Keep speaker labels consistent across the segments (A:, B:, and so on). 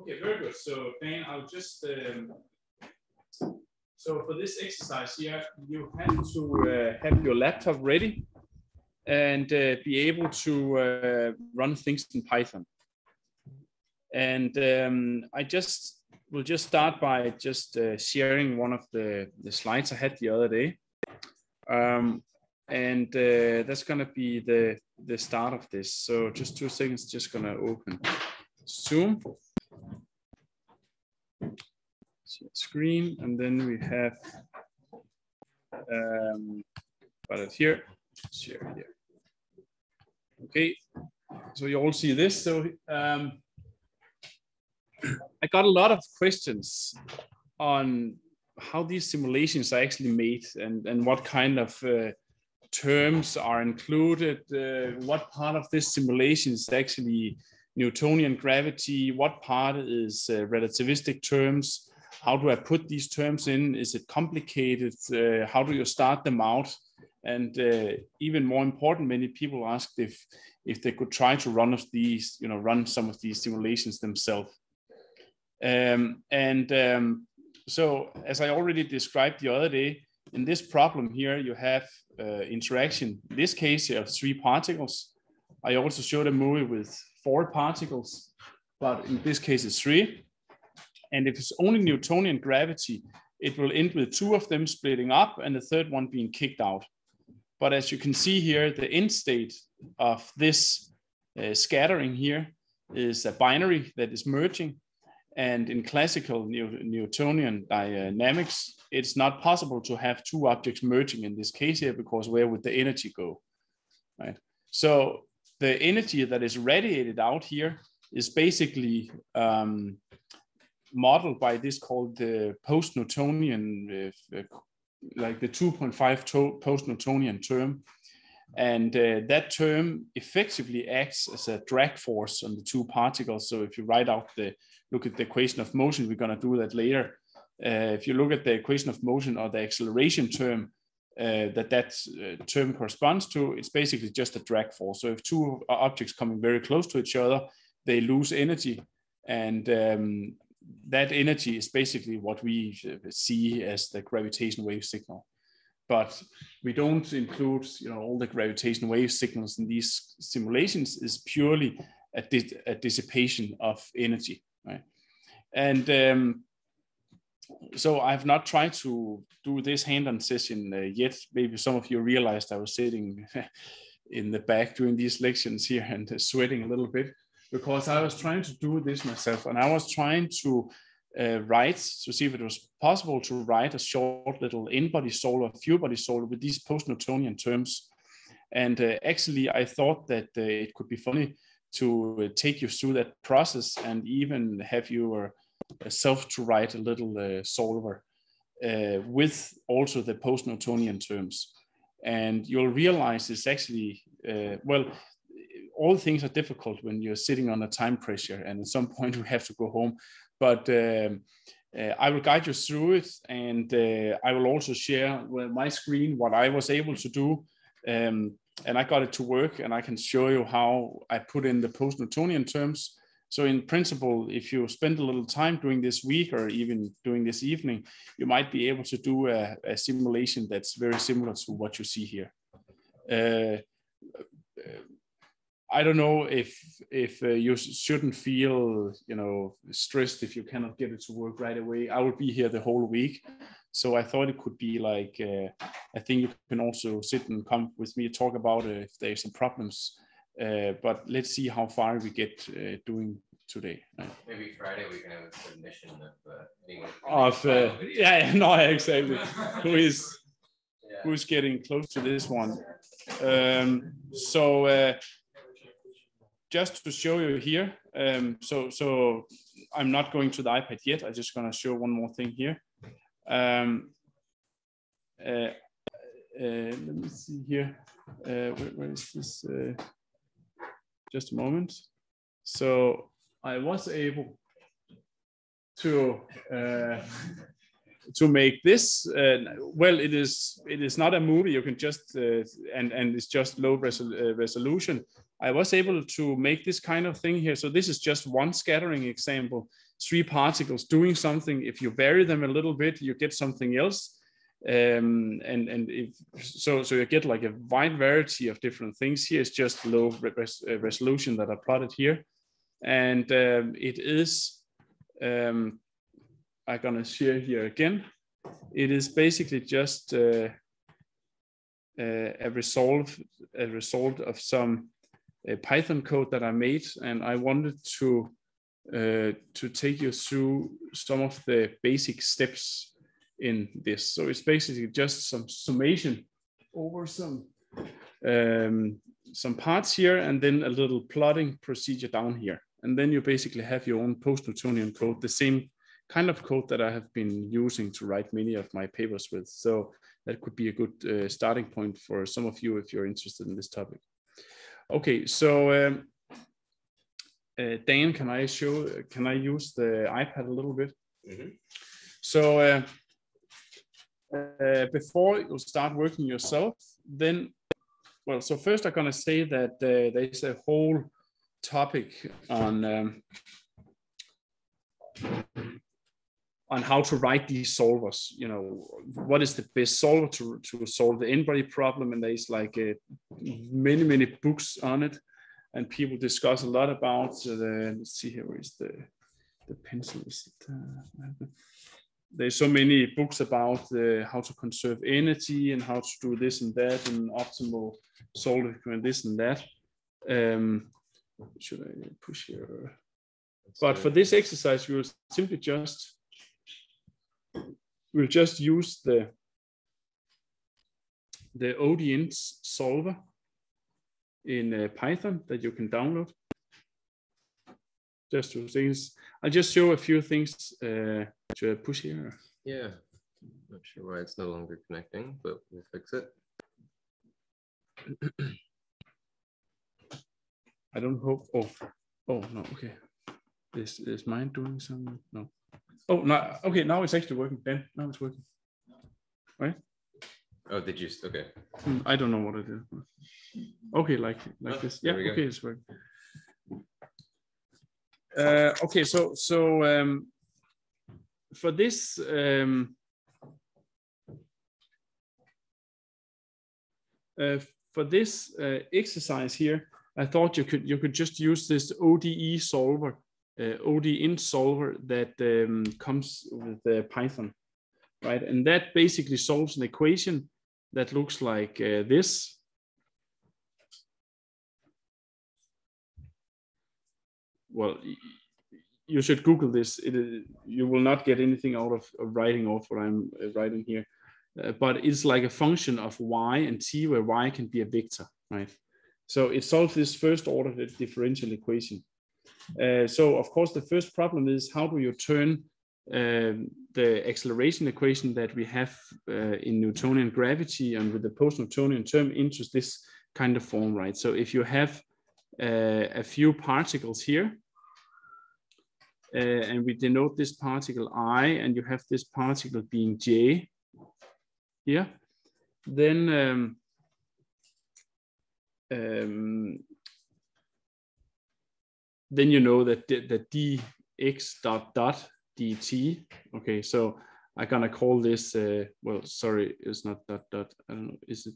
A: Okay, very good. So Dan, I'll just, um, so for this exercise here, you have to uh, have your laptop ready and uh, be able to uh, run things in Python. And um, I just will just start by just uh, sharing one of the, the slides I had the other day. Um, and uh, that's going to be the, the start of this. So just two seconds, just going to open Zoom. Screen, and then we have um, but here, share here. Okay, so you all see this. So um, I got a lot of questions on how these simulations are actually made and, and what kind of uh, terms are included, uh, what part of this simulation is actually Newtonian gravity, what part is uh, relativistic terms, how do I put these terms in, is it complicated, uh, how do you start them out, and uh, even more important, many people asked if, if they could try to run of these, you know, run some of these simulations themselves. Um, and um, so as I already described the other day, in this problem here, you have uh, interaction, in this case you have three particles. I also showed a movie with four particles, but in this case it's three. And if it's only Newtonian gravity, it will end with two of them splitting up and the third one being kicked out. But as you can see here, the end state of this uh, scattering here is a binary that is merging. And in classical Newtonian dynamics, it's not possible to have two objects merging in this case here because where would the energy go, right? So the energy that is radiated out here is basically um, modeled by this called the post-Newtonian, uh, uh like the 2.5 post-Newtonian term. And uh, that term effectively acts as a drag force on the two particles. So if you write out the, look at the equation of motion, we're gonna do that later. Uh, if you look at the equation of motion or the acceleration term uh, that that uh, term corresponds to, it's basically just a drag force. So if two objects coming very close to each other, they lose energy. And um, that energy is basically what we see as the gravitational wave signal. But we don't include you know, all the gravitational wave signals in these simulations is purely a, di a dissipation of energy. Right? And um, so I've not tried to do this hand-on session uh, yet. Maybe some of you realized I was sitting in the back during these lections here and uh, sweating a little bit because I was trying to do this myself and I was trying to uh, write to see if it was possible to write a short little n-body solver, few-body solver with these post-Newtonian terms. And uh, actually, I thought that uh, it could be funny to uh, take you through that process and even have you self to write a little uh, solver uh, with also the post-Newtonian terms. And you'll realize it's actually, uh, well, all things are difficult when you're sitting on a time pressure and at some point we have to go home. But um, uh, I will guide you through it and uh, I will also share with my screen what I was able to do. Um, and I got it to work and I can show you how I put in the post-Newtonian terms so in principle, if you spend a little time during this week or even during this evening, you might be able to do a, a simulation that's very similar to what you see here. Uh, I don't know if if uh, you shouldn't feel you know stressed if you cannot get it to work right away. I will be here the whole week, so I thought it could be like uh, I think you can also sit and come with me talk about uh, if there's some problems uh, but let's see how far we get uh, doing today.
B: Maybe Friday we can have a submission of uh, being
A: of uh, yeah, no, exactly. who is yeah. who's getting close to this one? Um, so uh, just to show you here, um, so so I'm not going to the iPad yet. I'm just going to show one more thing here. Um, uh, uh, let me see here. Uh, where, where is this? Just a moment. So I was able to uh, to make this. Uh, well, it is it is not a movie. You can just uh, and and it's just low resol uh, resolution. I was able to make this kind of thing here. So this is just one scattering example. three particles doing something. If you vary them a little bit, you get something else. Um, and and if, so so you get like a wide variety of different things. here it's just low res uh, resolution that are plotted here, and um, it is um, I'm gonna share here again. It is basically just uh, uh, a result a result of some uh, Python code that I made, and I wanted to uh, to take you through some of the basic steps in this. So it's basically just some summation over some um, some parts here, and then a little plotting procedure down here, and then you basically have your own post-Newtonian code, the same kind of code that I have been using to write many of my papers with. So that could be a good uh, starting point for some of you if you're interested in this topic. Okay, so um, uh, Dan, can I show, can I use the iPad a little bit? Mm -hmm. So uh, uh, before you start working yourself, then, well, so first I'm gonna say that uh, there's a whole topic on um, on how to write these solvers. You know, what is the best solver to, to solve the n-body problem? And there's like uh, many, many books on it. And people discuss a lot about uh, the, let's see here, where is the, the pencil? Is it, uh, there's so many books about uh, how to conserve energy and how to do this and that and optimal solving and this and that. Um, should I push here? But for this exercise, we will simply just we'll just use the the odeint solver in uh, Python that you can download. Just two things. I'll just show a few things uh, to push here.
B: Yeah, not sure why it's no longer connecting, but we'll fix it.
A: I don't hope. Oh, oh no. Okay. Is is mine doing something? No. Oh, no. Okay, now it's actually working. Then now it's working. Right?
B: Oh, did you? Okay.
A: Hmm, I don't know what it is. Okay, like like oh, this. Yeah. Okay, it's working. Uh, okay, so so um, for this um, uh, for this uh, exercise here, I thought you could you could just use this ODE solver uh, odeint solver that um, comes with uh, Python, right? And that basically solves an equation that looks like uh, this. Well, you should Google this. It, you will not get anything out of, writing off what I'm uh, writing here. Uh, but it's like a function of y and t where y can be a vector, right? So it solves this first order differential equation. Uh, so of course, the first problem is how do you turn uh, the acceleration equation that we have uh, in Newtonian gravity and with the post-Newtonian term into this kind of form, right? So if you have a few particles here, uh, and we denote this particle i, and you have this particle being j here, then um, um, then you know that the dx dot dot dt. Okay, so I'm gonna call this. Uh, well, sorry, it's not dot dot. I don't know. Is it?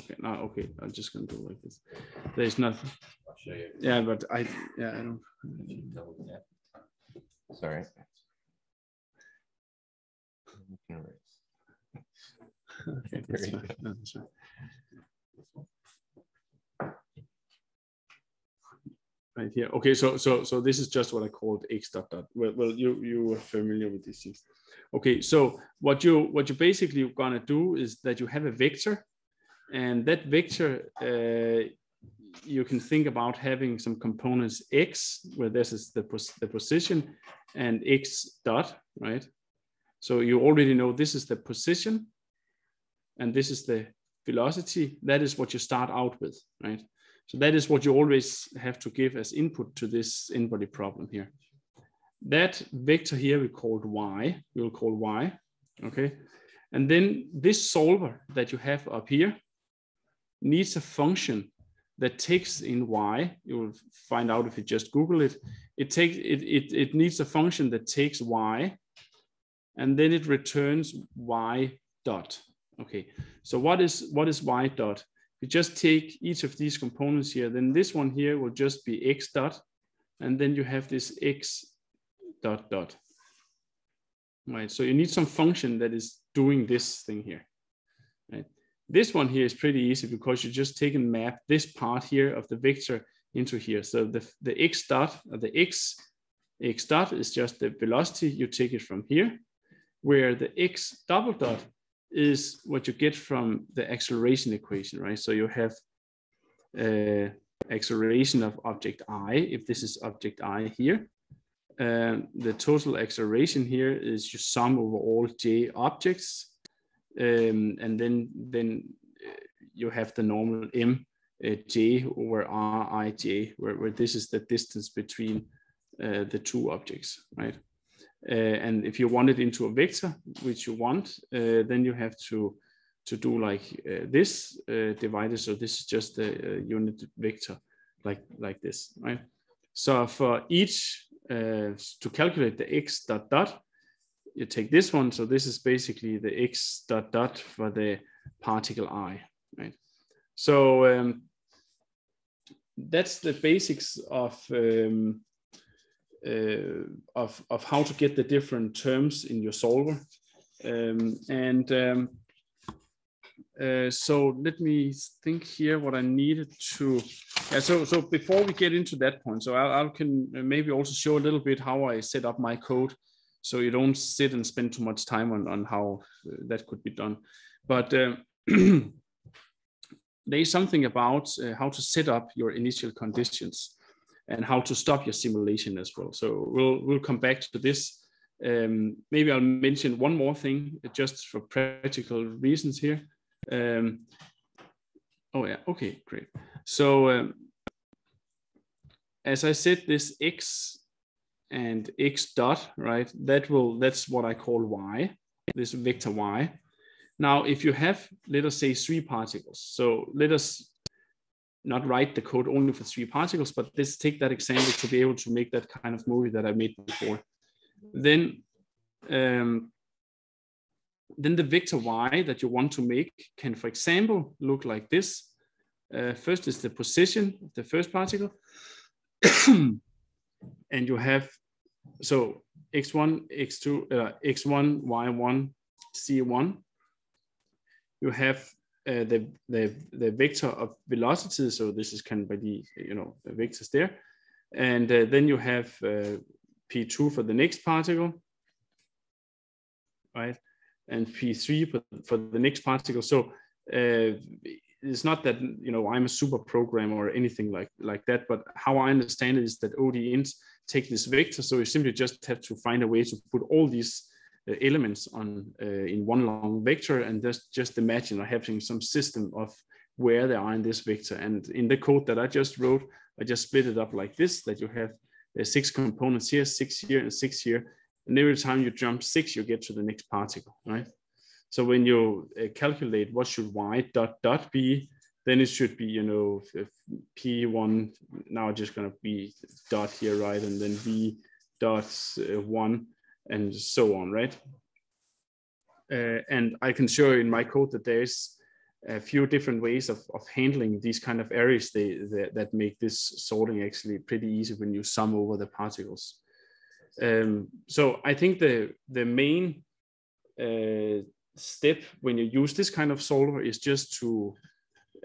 A: Okay, now okay. I'm just gonna do like this. There's nothing. I'll show you. Yeah, but I yeah I don't.
B: Sorry.
A: okay, that's fine. No, that's fine. right here. Okay, so so so this is just what I called x dot dot. Well, well, you you are familiar with these things. Okay, so what you what you basically gonna do is that you have a vector, and that vector uh, you can think about having some components x, where this is the pos the position, and x dot, right? So you already know this is the position, and this is the velocity. That is what you start out with, right? So that is what you always have to give as input to this n-body problem here. That vector here we called y, we will call y, okay? And then this solver that you have up here needs a function that takes in y, you will find out if you just Google it, it takes it, it it needs a function that takes y and then it returns y dot. Okay so what is what is y dot? You just take each of these components here then this one here will just be x dot and then you have this x dot dot. Right so you need some function that is doing this thing here this one here is pretty easy because you just take and map this part here of the vector into here. So the, the x dot, or the x, x dot is just the velocity, you take it from here, where the x double dot is what you get from the acceleration equation, right? So you have uh, acceleration of object i, if this is object i here. Uh, the total acceleration here is your sum over all j objects. Um, and then, then uh, you have the normal m uh, j over rij, where, where this is the distance between uh, the two objects, right? Uh, and if you want it into a vector, which you want, uh, then you have to to do like uh, this divided. So this is just a, unit vector, like like this, right? So for each to calculate the x dot dot, you take this one. So this is basically the x dot dot for the particle i, right? So um, that's the basics of um, uh, of of how to get the different terms in your solver, um, and um, uh, so let me think here what I needed to. Yeah, so so before we get into that point, so I, I can maybe also show a little bit how I set up my code, so you don't sit and spend too much time on on how uh, that could be done, but. Uh, there is something about uh, how to set up your initial conditions and how to stop your simulation as well. So we'll we'll come back to this. Um, maybe I'll mention one more thing just for practical reasons here. Um, oh yeah, okay, great. So um, as I said, this x and x dot, right? That will that's what I call y, this vector y. Now, if you have, let us say, three particles. So let us not write the code only for three particles, but let's take that example to be able to make that kind of movie that I made before. Then, um, then the vector y that you want to make can, for example, look like this. Uh, first is the position of the first particle. and you have, so x1, x2, uh, x1, y1, c1 you have uh, the, the, the vector of velocity. So this is kind of the, you know, the vectors there. And uh, then you have uh, P2 for the next particle, right? And P3 for, for the next particle. So uh, it's not that, you know, I'm a super programmer or anything like, like that, but how I understand it is that odeint take this vector. So you simply just have to find a way to put all these uh, elements on uh, in one long vector and just just imagine having some system of where they are in this vector and in the code that I just wrote I just split it up like this that you have uh, six components here six here and six here and every time you jump six you get to the next particle right so when you uh, calculate what should y dot dot be then it should be you know p1 now just going to be dot here right and then v dot uh, one and so on, right? Uh, and I can show in my code that there's a few different ways of, of handling these kind of arrays they, they, that make this sorting actually pretty easy when you sum over the particles. Um, so I think the, the main uh, step when you use this kind of solver is just to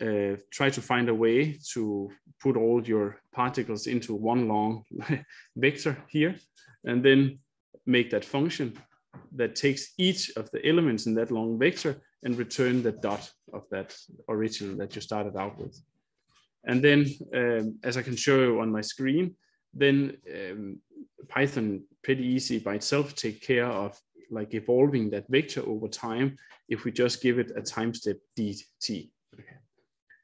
A: uh, try to find a way to put all your particles into one long vector here and then make that function that takes each of the elements in that long vector and return the dot of that original that you started out with. And then, um, as I can show you on my screen, then um, Python pretty easy by itself take care of like evolving that vector over time if we just give it a time step dt. Okay.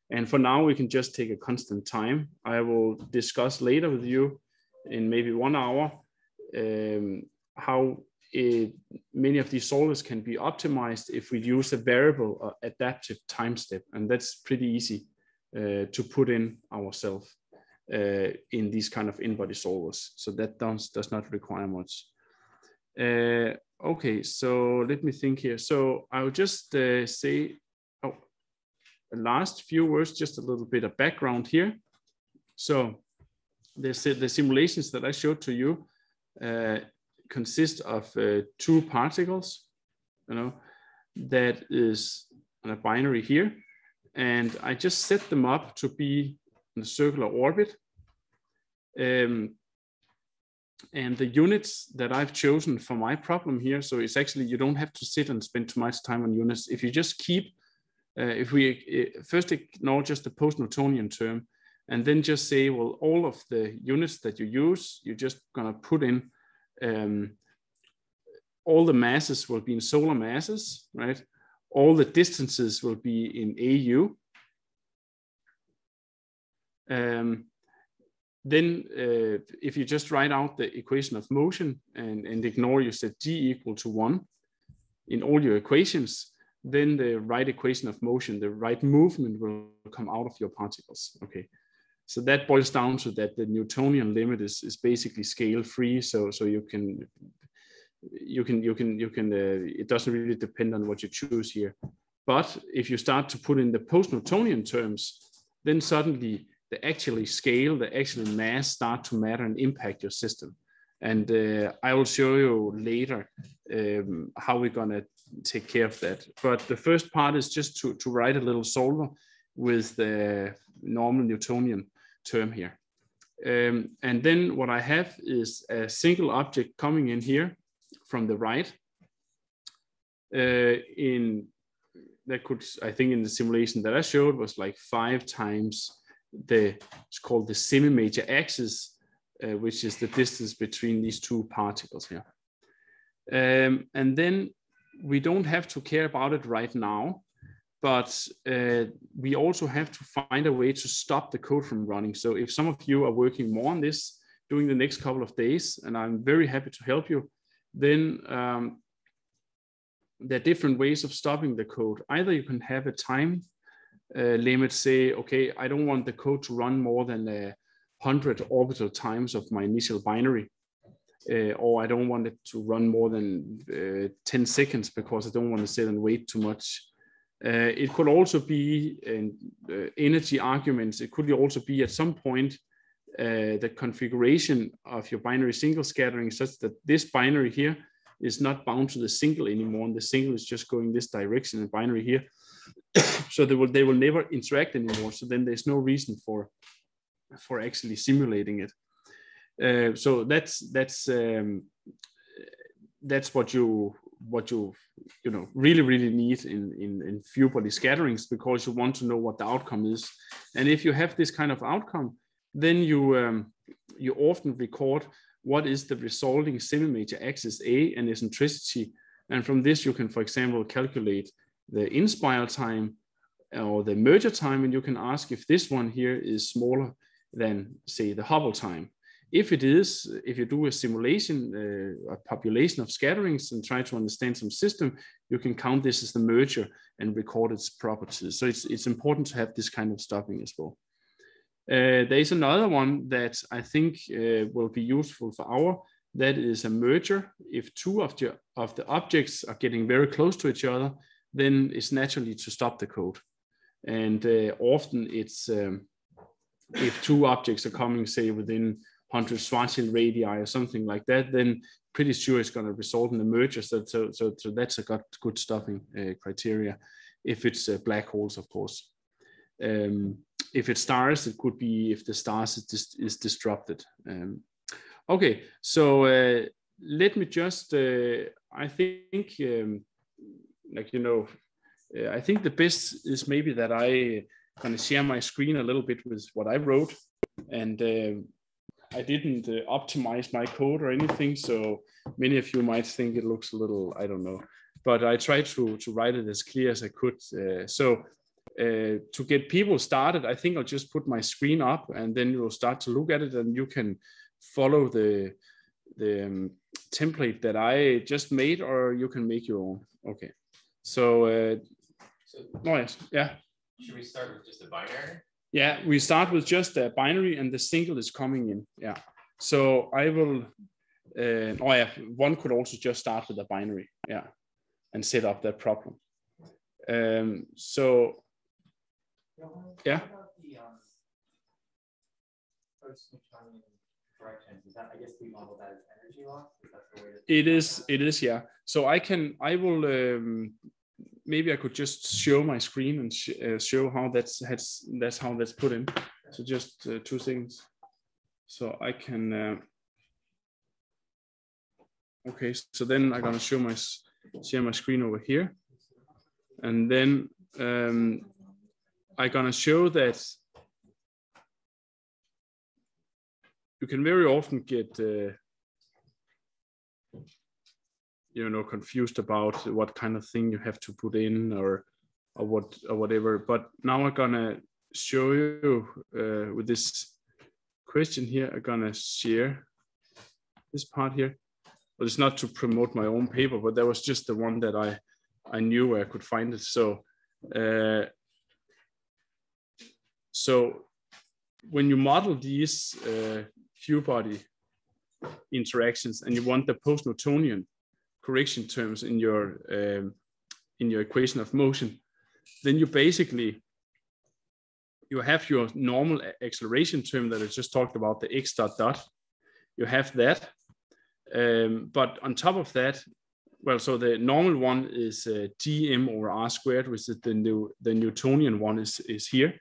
A: And for now, we can just take a constant time. I will discuss later with you in maybe one hour um, how it, many of these solvers can be optimized if we use a variable uh, adaptive time step. And that's pretty easy uh, to put in ourselves. uh, in these kind of n-body solvers. So that does, does not require much. Uh, okay, so let me think here. So I'll just uh, say, oh, the last few words, just a little bit of background here. So the, the simulations that I showed to you uh, consist of uh, two particles, you know, that is a binary here. And I just set them up to be in a circular orbit. Um, and the units that I've chosen for my problem here, so it's actually, you don't have to sit and spend too much time on units. If you just keep, uh, if we uh, first ignore just the post-Newtonian term, and then just say, well, all of the units that you use, you're just gonna put in, um, all the masses will be in solar masses, right? All the distances will be in AU. Um, then uh, if you just write out the equation of motion and, and ignore you set g equal to one in all your equations, then the right equation of motion, the right movement will come out of your particles. Okay, so that boils down to that the Newtonian limit is, is basically scale free. So, so you can, you can, you can, you can, uh, it doesn't really depend on what you choose here. But if you start to put in the post-Newtonian terms, then suddenly the actually scale, the actual mass start to matter and impact your system. And uh, I will show you later um, how we're gonna take care of that. But the first part is just to, to write a little solver with the normal Newtonian term here. Um, and then what I have is a single object coming in here from the right. Uh, in that could, I think in the simulation that I showed was like five times the it's called the semi-major axis, uh, which is the distance between these two particles here. Um, and then we don't have to care about it right now, but uh, we also have to find a way to stop the code from running. So if some of you are working more on this during the next couple of days, and I'm very happy to help you, then um, there are different ways of stopping the code. Either you can have a time uh, limit say, okay, I don't want the code to run more than a uh, 100 orbital times of my initial binary. Uh, or I don't want it to run more than uh, 10 seconds because I don't want to sit and wait too much. Uh, it could also be uh, energy arguments. It could also be at some point the configuration of your binary single scattering such that this binary here is not bound to the single anymore. And the single is just going this direction and binary here so they will they will never interact anymore. So then there's no reason for for actually simulating it. Uh, so that's that's um, that's what you what you you know really really need in in in few body scatterings because you want to know what the outcome is. And if you have this kind of outcome, then you um, you often record what is the resulting semi-major axis A and eccentricity. And from this, you can, for example, calculate the inspire time or the merger time, and you can ask if this one here is smaller than, say, the Hubble time. If it is, if you do a simulation, uh, a population of scatterings and try to understand some system, you can count this as the merger and record its properties. So it's, it's important to have this kind of stopping as well. Uh, there is another one that I think uh, will be useful for our, that is a merger. If two of the, of the objects are getting very close to each other, then it's naturally to stop the code. And uh, often it's um, if two objects are coming, say within 100 Schwarzschild radii or something like that, then pretty sure it's going to result in a merger. So, so, so, so that's a good, good stopping uh, criteria. If it's uh, black holes, of course. Um, if it's stars, it could be if the stars is, dis is disrupted. Um, okay, so uh, let me just, uh, I think um, like you know uh, i think the best is maybe that i kind of share my screen a little bit with what i wrote. And uh, i didn't uh, optimize my code or anything so many of you might think it looks a little i don't know. But i tried to to write it as clear as i could uh, so uh, to get people started i think i'll just put my screen up and then you'll start to look at it and you can follow the the um, template that i just made or you can make your own. Okay so, uh,
B: So
A: noise, yeah.
B: should we start with just a binary?
A: Yeah, we start with just a binary and the single is coming in. Yeah. So I will, uh, oh yeah, one could also just start with a binary. Yeah. And set up that problem. Um, so, yeah.
C: Is that, I guess we model that as energy loss? Is that the way to
A: It is, it is, yeah. So I can, I will, um, maybe I could just show my screen and sh uh, show how that's, that's, that's how that's put in. So just uh, two things. So I can, uh, okay, so then I'm gonna show my, share my screen over here. And then um, I'm gonna show that you can very often get uh, you know confused about what kind of thing you have to put in or or what or whatever. But now i'm gonna show you uh, with this question here i'm gonna share this part here. But it's not to promote my own paper but that was just the one that i i knew where i could find it. So uh, so when you model these uh, few body interactions and you want the post-Newtonian correction terms in your um, in your equation of motion, then you basically you have your normal acceleration term that I just talked about, the x dot dot. You have that, um, but on top of that, well, so the normal one is uh, dm over r squared, which is the new the Newtonian one is is here.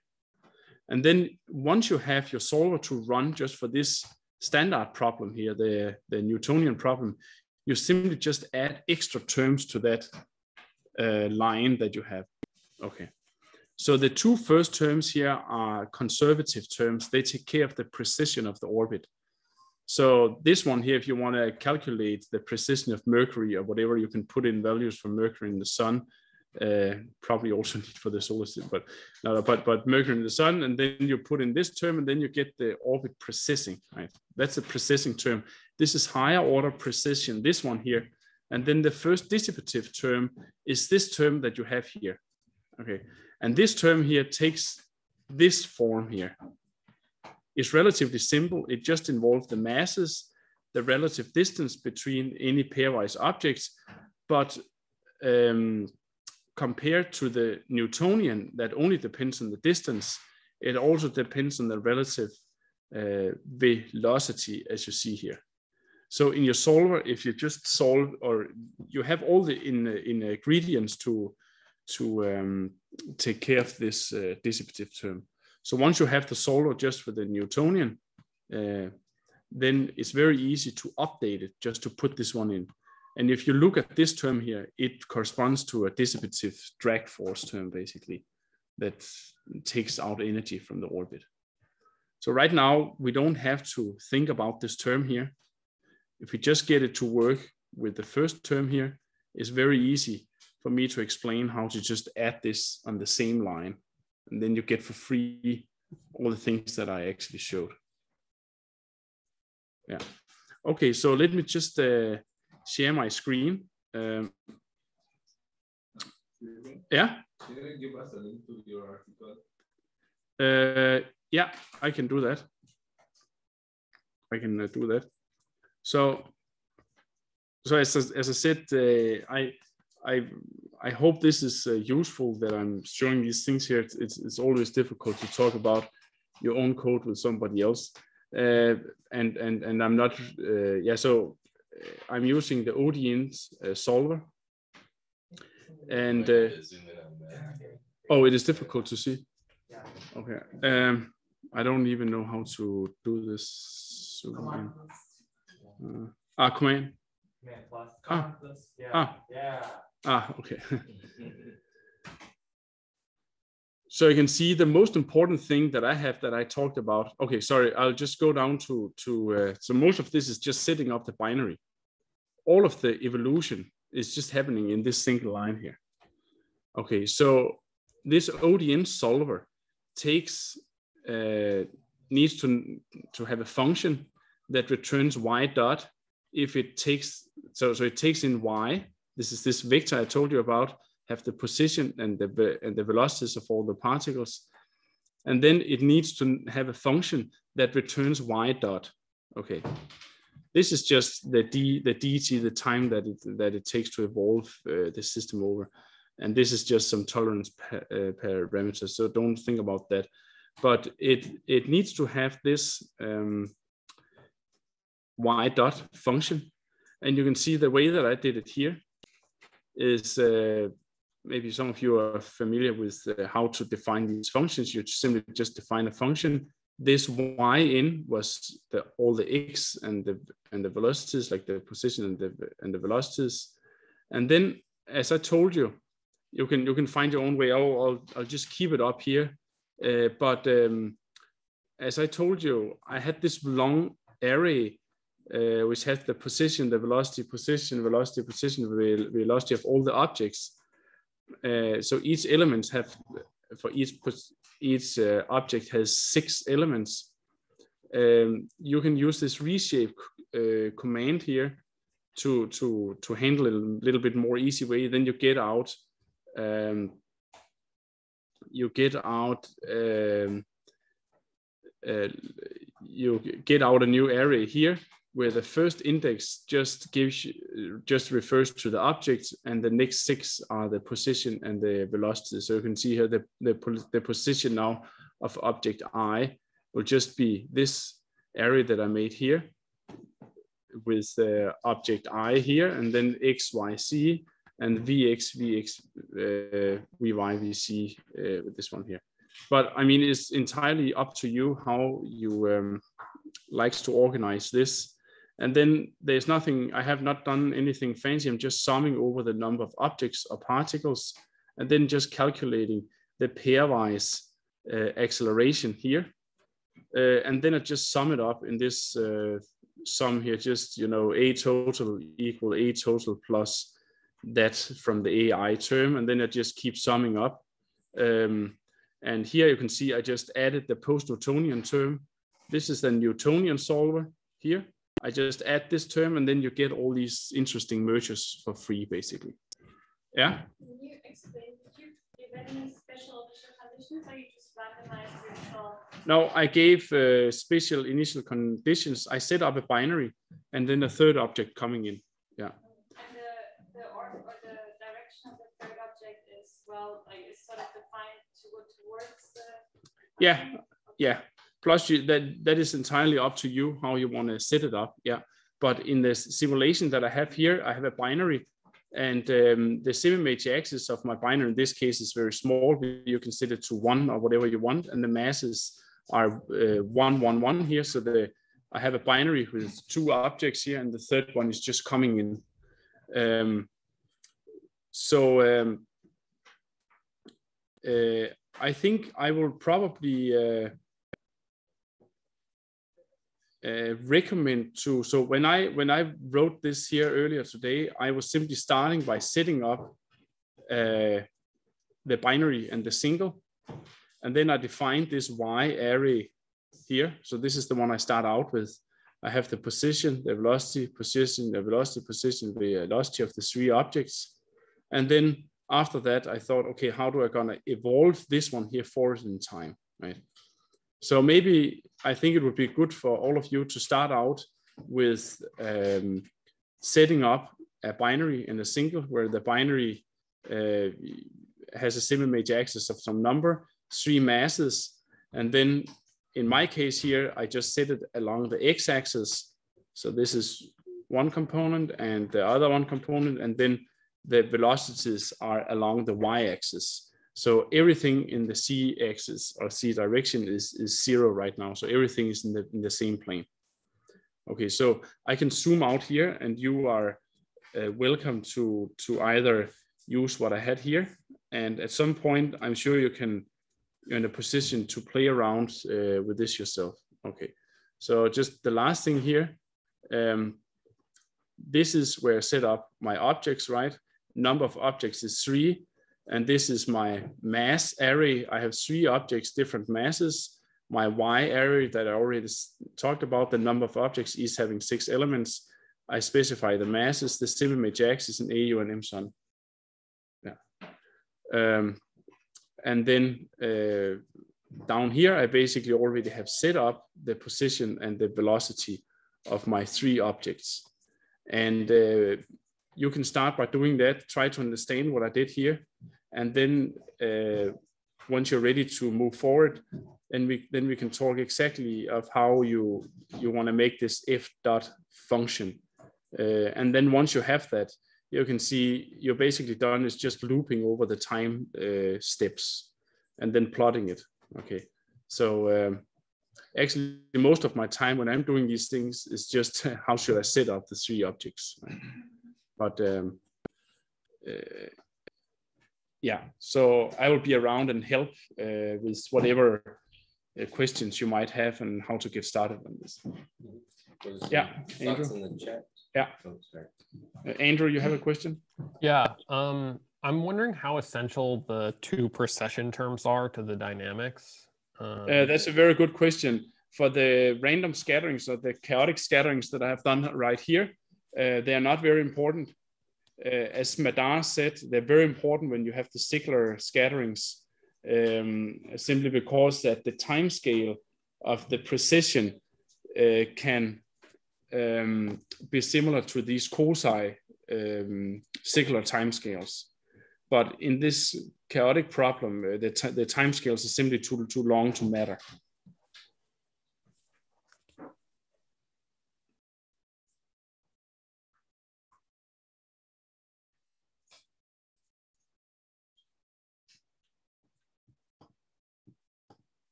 A: And then once you have your solver to run just for this standard problem here, the, the Newtonian problem, you simply just add extra terms to that uh, line that you have. Okay. So the two first terms here are conservative terms. They take care of the precession of the orbit. So this one here, if you want to calculate the precession of Mercury or whatever, you can put in values for Mercury in the sun uh, probably also need for the solar system, but no, but but Mercury in the Sun, and then you put in this term, and then you get the orbit precessing. Right, that's a precessing term. This is higher order precession. This one here, and then the first dissipative term is this term that you have here. Okay, and this term here takes this form here. It's relatively simple. It just involves the masses, the relative distance between any pairwise objects, but um, compared to the Newtonian that only depends on the distance, it also depends on the relative uh, velocity as you see here. So in your solver, if you just solve or you have all the in, in ingredients to, to um, take care of this uh, dissipative term. So once you have the solver just for the Newtonian, uh, then it's very easy to update it just to put this one in. And if you look at this term here, it corresponds to a dissipative drag force term, basically, that takes out energy from the orbit. So right now, we don't have to think about this term here. If we just get it to work with the first term here, it's very easy for me to explain how to just add this on the same line. And then you get for free all the things that I actually showed. Yeah. Okay, so let me just uh, share my screen. Um, yeah.
D: Can you give us a link to your article?
A: Uh, yeah, I can do that. I can uh, do that. So, so as, as I said, uh, I, I, I hope this is uh, useful that I'm showing these things here. It's, it's, it's, always difficult to talk about your own code with somebody else. Uh, and, and, and I'm not, uh, yeah, so I'm using the odeint uh, solver. And uh, oh, it is difficult to see. Okay. Um, I don't even know how to do this. Uh, ah, command.
C: Command plus.
A: Ah.
C: Yeah.
A: Ah.
C: Yeah.
A: Ah, okay. so you can see the most important thing that I have that I talked about. Okay, sorry, I'll just go down to, to uh, so most of this is just setting up the binary all of the evolution is just happening in this single line here. Okay, so this odeint solver takes, uh, needs to, to have a function that returns y dot if it takes, so, so it takes in y, this is this vector I told you about, have the position and the, and the velocities of all the particles. and then it needs to have a function that returns y dot. Okay, this is just the d the dt the time that it that it takes to evolve uh, the system over, and this is just some tolerance pa uh, parameters. So don't think about that, but it it needs to have this um, y dot function, and you can see the way that I did it here is uh, maybe some of you are familiar with uh, how to define these functions. You simply just define a function. This y in was the, all the x and the and the velocities, like the position and the and the velocities. And then, as I told you, you can you can find your own way. Oh, I'll I'll just keep it up here. Uh, but um, as I told you, I had this long array uh, which has the position, the velocity, position, velocity, position, velocity of all the objects. Uh, so each element have for each each uh, object has six elements. Um, you can use this reshape uh, command here to to to handle it a little bit more easy way. Then you get out um, you get out um, uh, you get out a new array here where the first index just gives just refers to the object and the next six are the position and the velocity. So you can see here the, the, the position now of object i will just be this area that I made here with the object i here and then x y c and vx, vx, uh, vy, vc uh, with this one here. But I mean, it's entirely up to you how you um, likes to organize this. And then there's nothing, I have not done anything fancy. I'm just summing over the number of objects or particles and then just calculating the pairwise uh, acceleration here. Uh, and then I just sum it up in this uh, sum here, just, you know, A total equal A total plus that from the AI term. And then I just keep summing up. Um, and here you can see I just added the post-Newtonian term. This is the Newtonian solver here. I just add this term and then you get all these interesting mergers for free, basically. Yeah?
E: Can you explain, did you give any special initial conditions or you just randomized the?
A: No, I gave uh, special initial conditions. I set up a binary and then a third object coming in. Yeah.
E: And the, the or, or the direction of the third object is, well, like it's sort of defined to go towards the.
A: Yeah, yeah plus you, that that is entirely up to you how you want to set it up yeah. But in the simulation that i have here i have a binary and um, the semi-major axis of my binary in this case is very small. You can set it to one or whatever you want and the masses are uh, one one one here. So the i have a binary with two objects here and the third one is just coming in. Um, so um, uh, i think i will probably uh, uh, recommend to so when i when i wrote this here earlier today i was simply starting by setting up uh, the binary and the single. And then i defined this y array here. So this is the one i start out with. I have the position the velocity position the velocity position the velocity of the three objects. And then after that i thought okay how do i gonna evolve this one here forward in time right? So maybe I think it would be good for all of you to start out with um, setting up a binary and a single where the binary uh, has a semi-major axis of some number, three masses, and then in my case here, I just set it along the x-axis. So this is one component and the other one component, and then the velocities are along the y-axis. So everything in the c axis or c direction is, is zero right now. So everything is in the, in the same plane. Okay, so I can zoom out here and you are uh, welcome to, to either use what I had here. And at some point, I'm sure you can, you're in a position to play around uh, with this yourself. Okay, so just the last thing here. Um, this is where I set up my objects, right? Number of objects is three and this is my mass array. I have three objects, different masses. My Y array that I already talked about, the number of objects is having six elements. I specify the masses, the semi-major axis, and AU and Msun. Yeah. Um, and then uh, down here, I basically already have set up the position and the velocity of my three objects. And uh, you can start by doing that, try to understand what I did here. And then uh, once you're ready to move forward, then we then we can talk exactly of how you you want to make this f dot function. Uh, and then once you have that, you can see you're basically done is just looping over the time uh, steps and then plotting it. Okay, so um, actually most of my time when I'm doing these things is just how should I set up the three objects. But um, uh, yeah, so I will be around and help uh, with whatever uh, questions you might have and how to get started on this.
B: Those
A: Yeah, Andrew?
B: in the chat.
A: Yeah.
B: Oh, sorry.
A: Uh, Andrew, you have a question?
F: Yeah, um, I'm wondering how essential the two precession terms are to the dynamics. Um,
A: Uh, that's a very good question. For the random scatterings or the chaotic scatterings that I have done right here, uh, they are not very important. Uh, as Smadar said, they're very important when you have the secular scatterings, um, simply because that the time scale of the precession uh, can um, be similar to these Kozai um, secular timescales. But in this chaotic problem, uh, the, the timescales are simply too, too long to matter.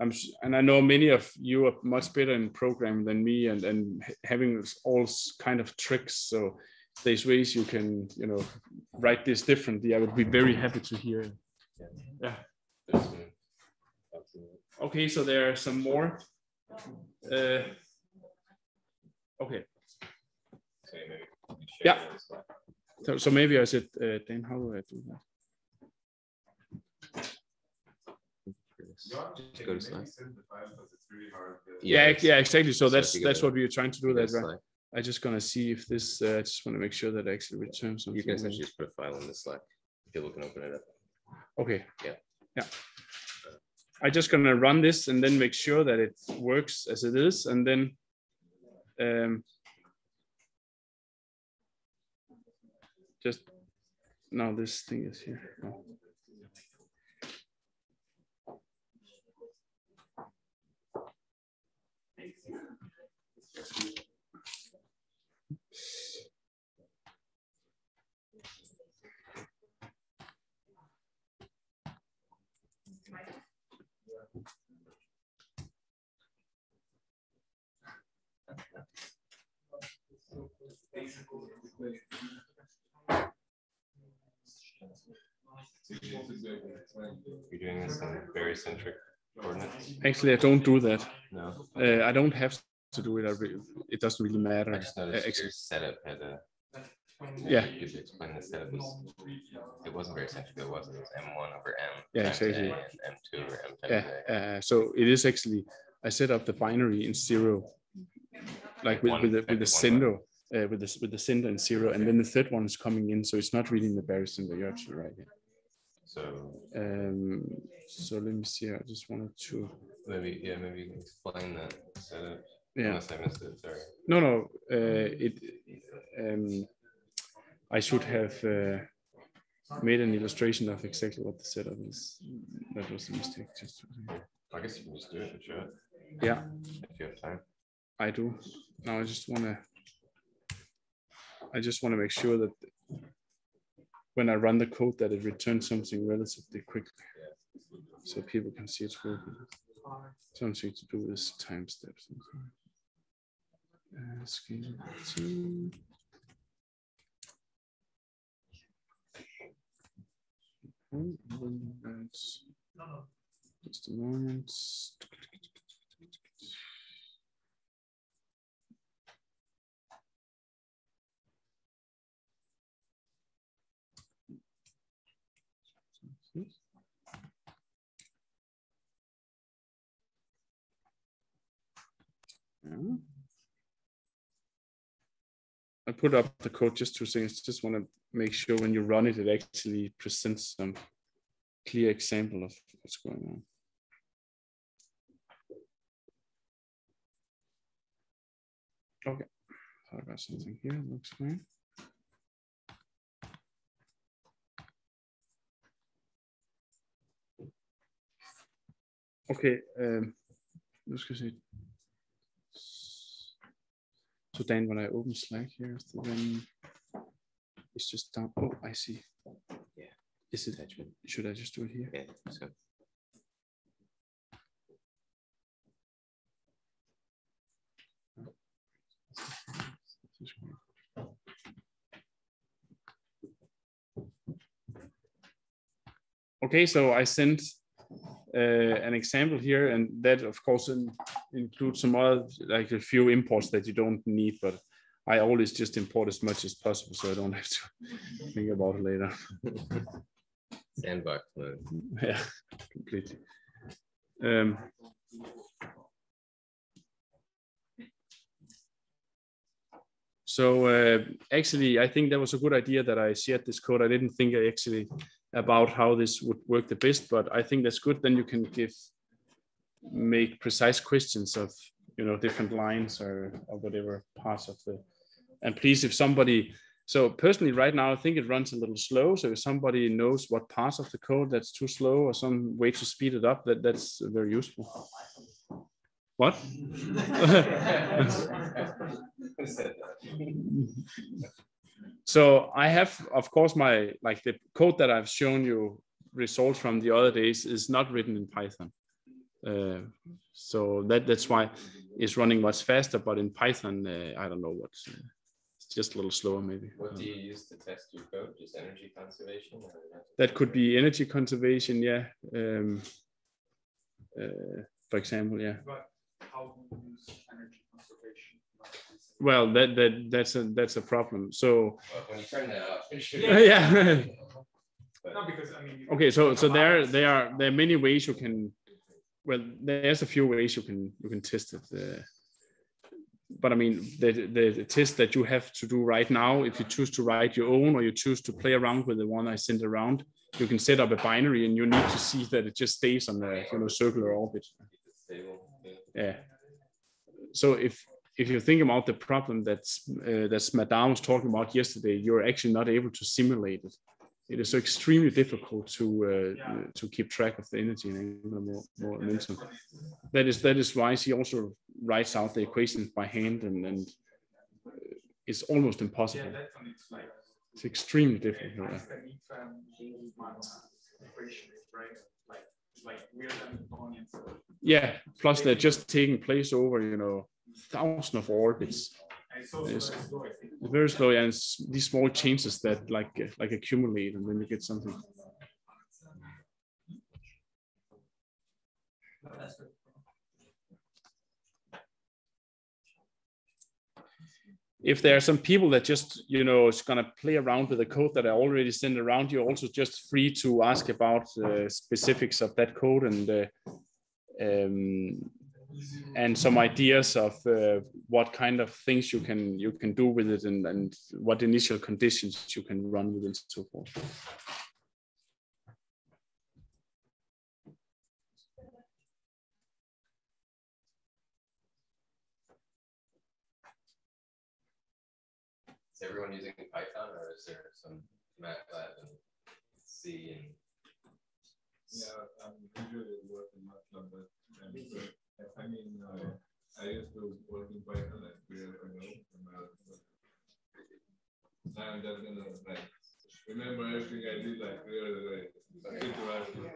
A: I'm, and I know many of you are much better in programming than me and, and having all kind of tricks. So there's ways you can, you know, write this differently. I would be very happy to hear. Yeah.
B: There's some thoughts in the-
A: Okay, so there are some more. Uh, okay,
B: so maybe you could share
A: Yeah. so, so maybe I said, uh, Dan, how do I do that?
B: Just go to slide.
A: Yeah, yeah, exactly. So
B: so
A: that's that's what we were trying to do.
B: you
A: That
B: to
A: right. I just gonna see if this. Uh, I just want to make sure that I actually returns something.
B: You can essentially just put a file in the Slack. People can open it up.
A: Okay.
B: Yeah.
A: Yeah. I just gonna run this and then make sure that it works as it is, and then. Um, just now this thing is here. Oh.
B: You're doing this in barycentric coordinates?
A: Actually, I don't do that.
B: No.
A: Uh, I don't have to do it. It doesn't really matter.
B: I just
A: Uh,
B: noticed
A: ex-
B: your setup had a.
A: Yeah.
B: Could explain the setup was, it wasn't barycentric, it was M one over M.
A: Yeah, exactly.
B: A And M two over M
A: Yeah, uh, so it is actually, I set up the binary in zero, like with,
B: One-
A: with the, with the uh, with the, with the sender in zero, and then the third one is coming in, so it's not really in the barycenter, you're actually right. yeah.
B: So
A: Um, so let me see, I just wanted to,
B: maybe, yeah, maybe you can explain that setup.
A: yeah,
B: Unless I missed it, sorry.
A: no, no, uh, it, um, I should have, uh, made an illustration of exactly what the setup is. That was a mistake, just,
B: I guess you can just do it it
A: yeah.
B: if you have time.
A: I do. Now I just wanna, I just wanna make sure that when I run the code that it returns something relatively quickly. So people can see it's working. Something to do with time steps. and. Uh, scale and then Just a moment. Yeah. I put up the code just two seconds. Just want to make sure when you run it, it actually presents some clear example of what's going on. Okay, thought about something here. Looks fine. Okay, um, nu skal jeg se. So Dan, when I open Slack here, then it's just down. Oh, I see.
B: Yeah.
A: This is it? Should I just do it here?
B: Yeah, so
A: Okay, so I sent an example here, and that of course in, includes some other, like a few imports that you don't need, but I always just import as much as possible, so I don't have to think about it later.
B: sandbox mode.
A: yeah, completely. Um, so uh, actually, I think that was a good idea that I shared this code. I didn't think I actually about how this would work the best, but I think that's good. Then you can give make precise questions of you know different lines or, or whatever parts of the. And please, if somebody so personally, right now, I think it runs a little slow. So if somebody knows what parts of the code that's too slow or some way to speed it up, that that's very useful. What? so I have, of course, my like the code that I've shown you results from the other days is not written in Python. Uh, so that that's why it's running much faster. But in Python, uh, I don't know what's. Uh, it's just a little slower, maybe.
B: What do you use to test your code? Just energy conservation? Or
A: that could be energy conservation, yeah. Um, uh, for example, yeah.
G: But how do you use energy conservation?
A: Well, that that that's a that's a problem. So
B: Well, when you turn that off.
A: yeah.
G: No, because I mean.
A: okay, so so there there are there are many ways you can. Well, there's a few ways you can you can test it. Uh, but I mean, the, the, the test that you have to do right now, if you choose to write your own or you choose to play around with the one I sent around, you can set up a binary and you need to see that it just stays on the you know circular orbit.
B: Yeah.
A: Yeah. So if if you think about the problem that's uh, that Madame was talking about yesterday, you're actually not able to simulate it. It is so extremely difficult to uh, to keep track of the energy and angular momentum. That is that is why she also writes out the equations by hand, and and uh, it's almost
G: Yeah,
A: impossible.
G: it's like.
A: It's extremely difficult. yeah.
G: Einstein Equation equation, right? Like, like weird Hamiltonian stuff.
A: Yeah. Plus, they're just taking place over you know thousands of orbits.
G: It's very slow,
A: and these small changes that like uh, like accumulate, and then you get something. if there are some people that just you know is going to play around with the code that I already sent around, you're also just free to ask about uh, specifics of that code and uh, um, and some ideas of uh, what kind of things you can you can do with it and, and what initial conditions you can run with it and so forth.
B: Is everyone using Python or is there some MATLAB and C and
D: Yeah, I'm usually working MATLAB, but um, so, I mean, uh, I used to work in Python like three years ago. And, I'm just gonna like remember everything I did like three years ago.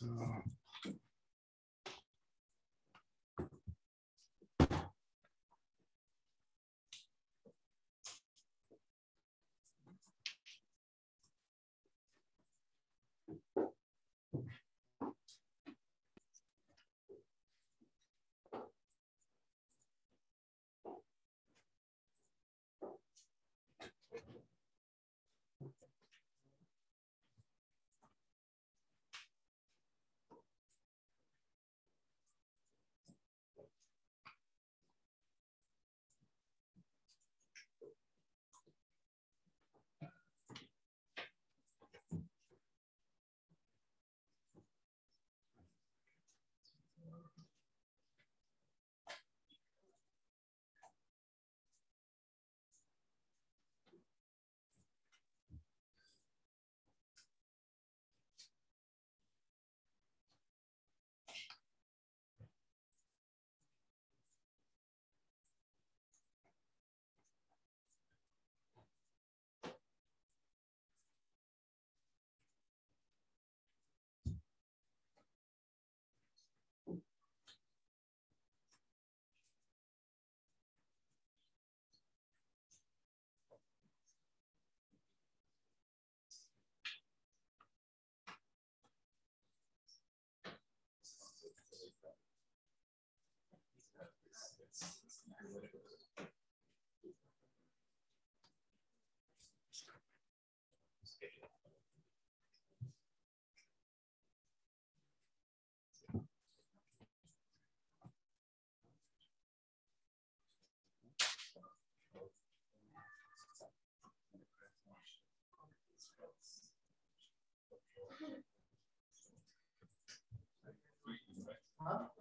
A: So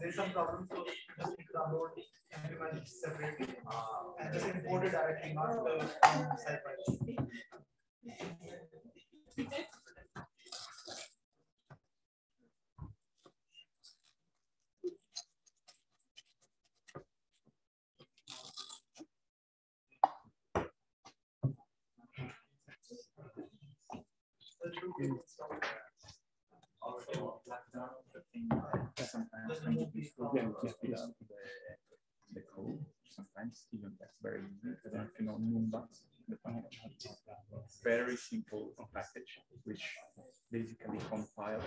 G: there's some problem, so just need to download manage separately, uh, and just import it directly, not the SciPy.
H: Also, sometimes when you use program to speed up the, the code, sometimes even that's very easy. I don't know if you know Numba, the very simple package, which basically compiles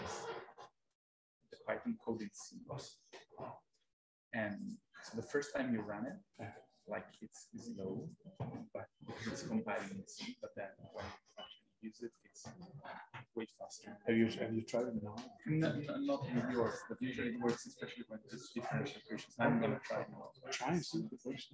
H: the Python code in C. And so the first time you run it, like it's slow, but it's compiling in C, but then when use it, it's way faster.
A: Have you have you tried it now?
H: No, no, not with yours, but usually it works, especially when it's differential equations. I'm gonna try it now.
A: Try and see the first.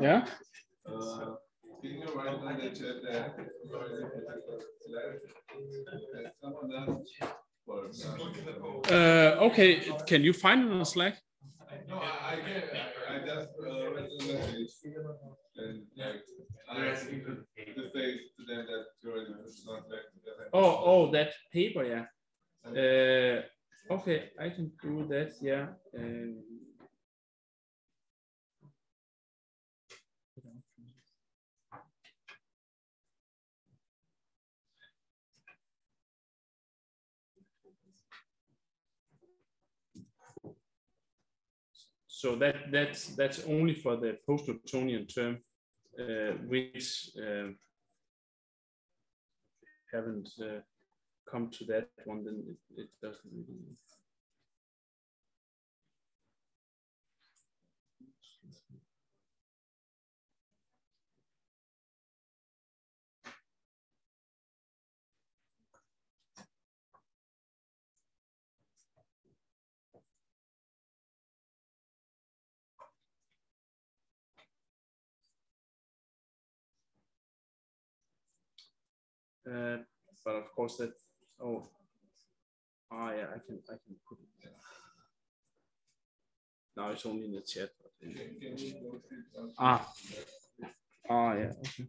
G: Yeah.
I: Uh, on the chat.
A: Uh, okay. Can you find it on Slack?
I: No, I, I get, I, I just, uh, read the message and like, I asked to say to them that you're not like.
A: Oh, oh, that paper, yeah. Uh, okay, I can do that, yeah. Um, so that that's that's only for the post-Newtonian term, uh, which um, haven't uh, come to that one, then it, it doesn't really. Uh, but of course that oh ah yeah I can I can put it there. Now it's only in the chat. But
I: Can you go through some-
A: ah Ah, yeah. Okay.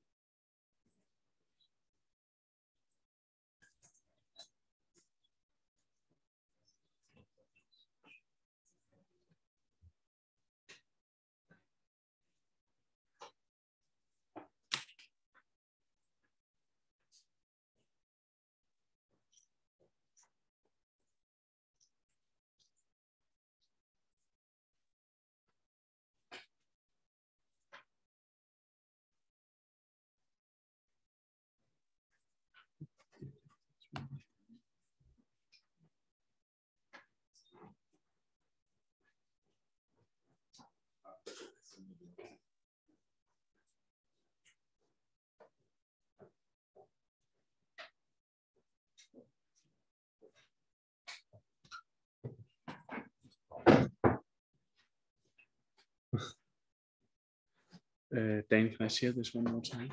A: Uh, Dan, can I share this one more time?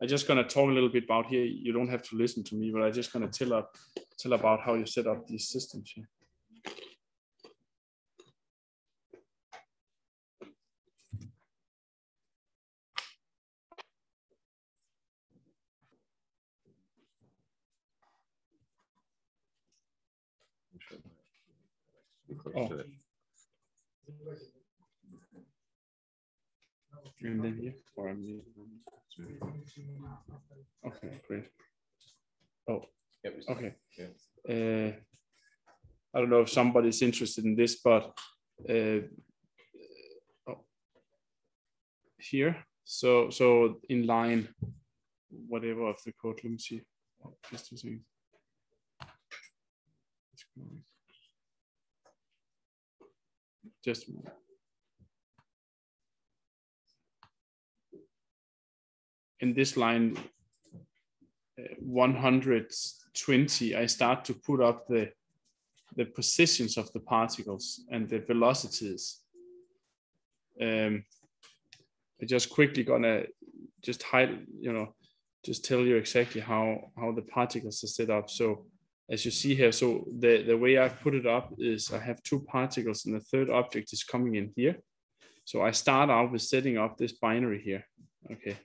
A: I'm just gonna talk a little bit about here. You don't have to listen to me, but I'm just gonna tell up tell about how you set up these systems here.
B: I'm sure be close
A: Oh.
B: To.
A: And then here, or I'm Okay, great. Oh, okay. Uh, I don't know if somebody's interested in this, but uh, oh, here, so so in line, whatever of the code, let me see. Just a second. Just a in this line uh, 120, I start to put up the, the positions of the particles and the velocities. Um, I just quickly gonna just hide, you know, just tell you exactly how, how the particles are set up. So as you see here, so the, the way I've put it up is I have two particles and the third object is coming in here. So I start out with setting up this binary here, okay?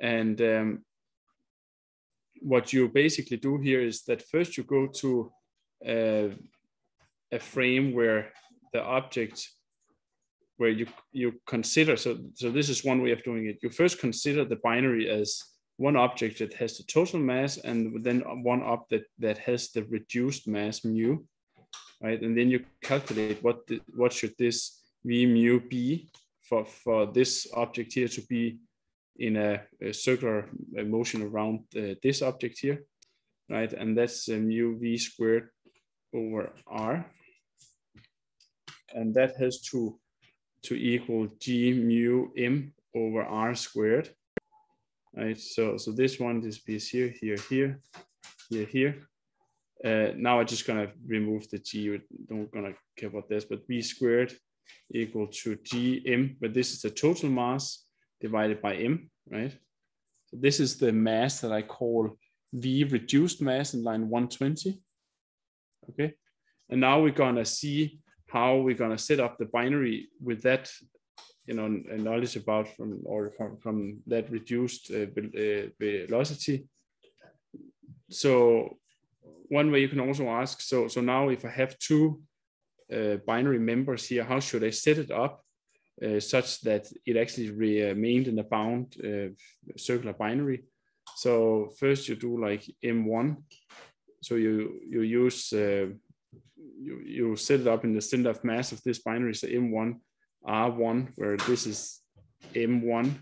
A: And um, what you basically do here is that first you go to uh, a frame where the object, where you, you consider, so, so this is one way of doing it. You first consider the binary as one object that has the total mass and then one object that, that has the reduced mass mu, right? And then you calculate what, the, what should this v mu be for, for this object here to be in a, a circular motion around uh, this object here, right? And that's uh, mu v squared over r. And that has to, to equal g mu m over r squared, right? So, so this one, this piece here, here, here, here, here. Uh, now I'm just gonna remove the g, we don't gonna care about this, but v squared equal to gm, but this is the total mass divided by m, right? So this is the mass that I call V reduced mass in line 120. Okay, and now we're gonna see how we're gonna set up the binary with that, you know, knowledge about from or from, from that reduced uh, uh, velocity. So one way you can also ask, so so now if I have two uh, binary members here, how should I set it up? Uh, such that it actually remained in a bound uh, circular binary. So first you do like M1. So you, you use uh, you you set it up in the center of mass of this binary, so M1 R1, where this is M1,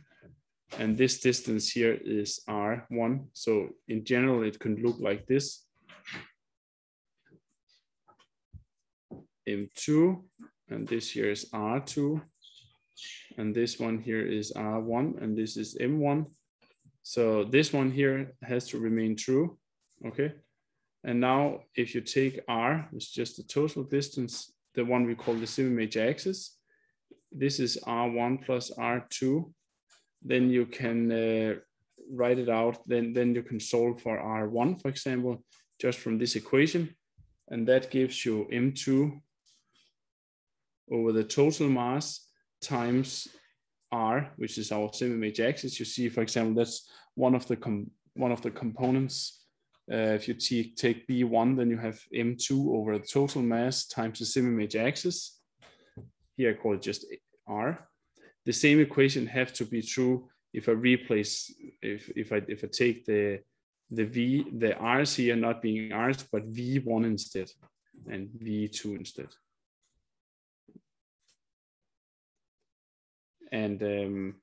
A: and this distance here is R1. So in general, it can look like this. M2, and this here is R2, and this one here is R1, and this is M1. So this one here has to remain true, okay? And now if you take R, is just the total distance, the one we call the semi-major axis, this is R1 plus R2, then you can uh, write it out, then, then you can solve for R1, for example, just from this equation. And that gives you M2 over the total mass times R, which is our semi-major axis. You see, for example, that's one of the one of the components. Uh, if you take B1, then you have M2 over the total mass times the semi-major axis. Here I call it just R. The same equation have to be true if I replace, if, if I if I take the the V, the R's here not being R's, but V1 instead and V2 instead. And um,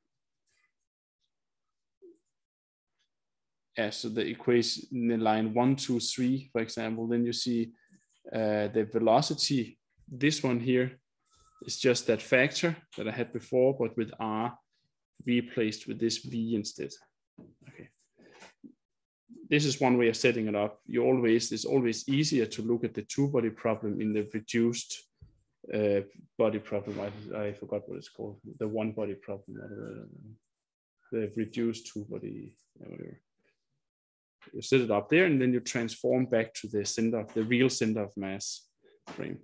A: yeah, so the equation in the line one, two, three, for example, then you see uh, the velocity. This one here is just that factor that I had before, but with R replaced with this V instead. Okay. This is one way of setting it up. You always, it's always easier to look at the two body problem in the reduced uh, body problem. I, I forgot what it's called. The one body problem. The reduced two body. Whatever. You set it up there, and then you transform back to the center, the real center of mass frame.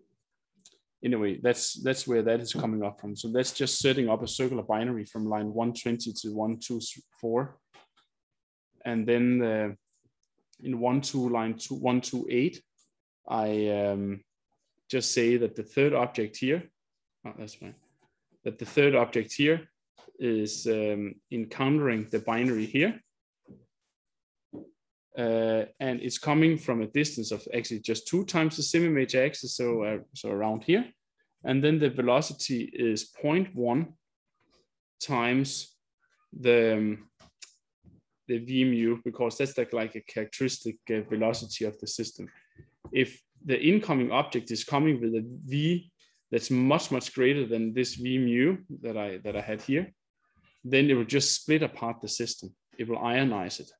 A: Anyway, that's that's where that is coming up from. So that's just setting up a circular binary from line 120 to 124, and then uh, in one two line two one two eight, I um, just say that the third object here, oh, that's fine, that the third object here is um, encountering the binary here. Uh, and it's coming from a distance of actually just two times the semi-major axis, so, uh, so around here. And then the velocity is 0.1 times the, um, the v mu, because that's like, like a characteristic uh, velocity of the system. If the incoming object is coming with a v that's much much greater than this v mu that I that I had here, then it will just split apart the system. It will ionize it.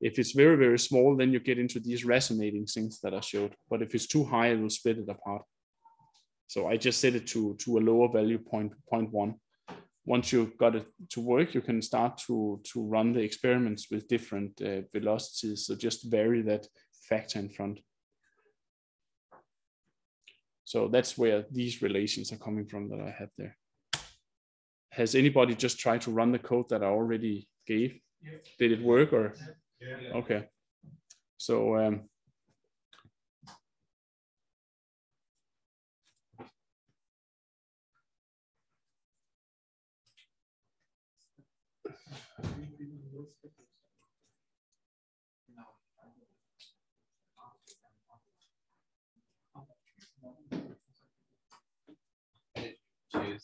A: If it's very very small, then you get into these resonating things that I showed. But if it's too high, it will split it apart. So I just set it to to a lower value point point one. Once you've got it to work, you can start to to run the experiments with different uh, velocities. So just vary that factor in front. So that's where these relations are coming from that I have there. Has anybody just tried to run the code that I already gave? Did it work or? Yeah. Okay. So um,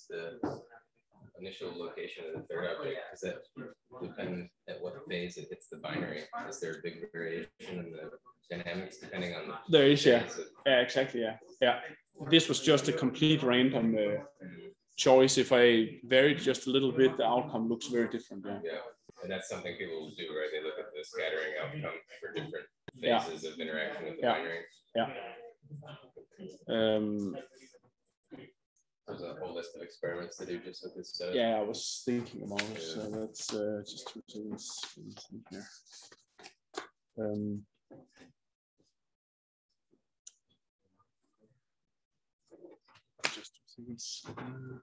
B: the initial location of the third object? Does that depend at what phase it hits the binary? Is there a big variation in the dynamics depending on the
A: there is yeah yeah exactly yeah yeah this was just a complete random uh, choice if i varied just a little bit the outcome looks very different yeah
B: yeah and that's something people will do right they look at the scattering outcome for different phases yeah. of interaction with the
A: yeah.
B: binary
A: yeah um
B: there's a whole list of experiments to do just with this
A: stuff. Yeah, I was thinking about it. So that's uh, just two seconds here. Um, just two seconds.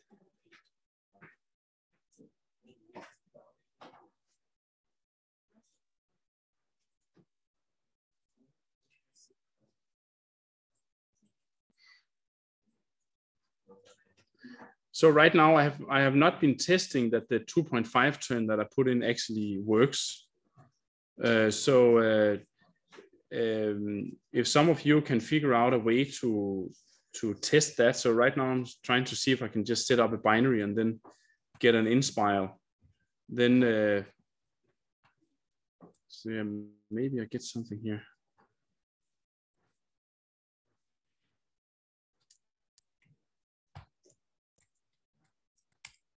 A: So right now I have I have not been testing that the 2.5 turn that I put in actually works. Uh, so uh, um, if some of you can figure out a way to to test that, so right now I'm trying to see if I can just set up a binary and then get an inspiral. Then uh, so maybe I get something here.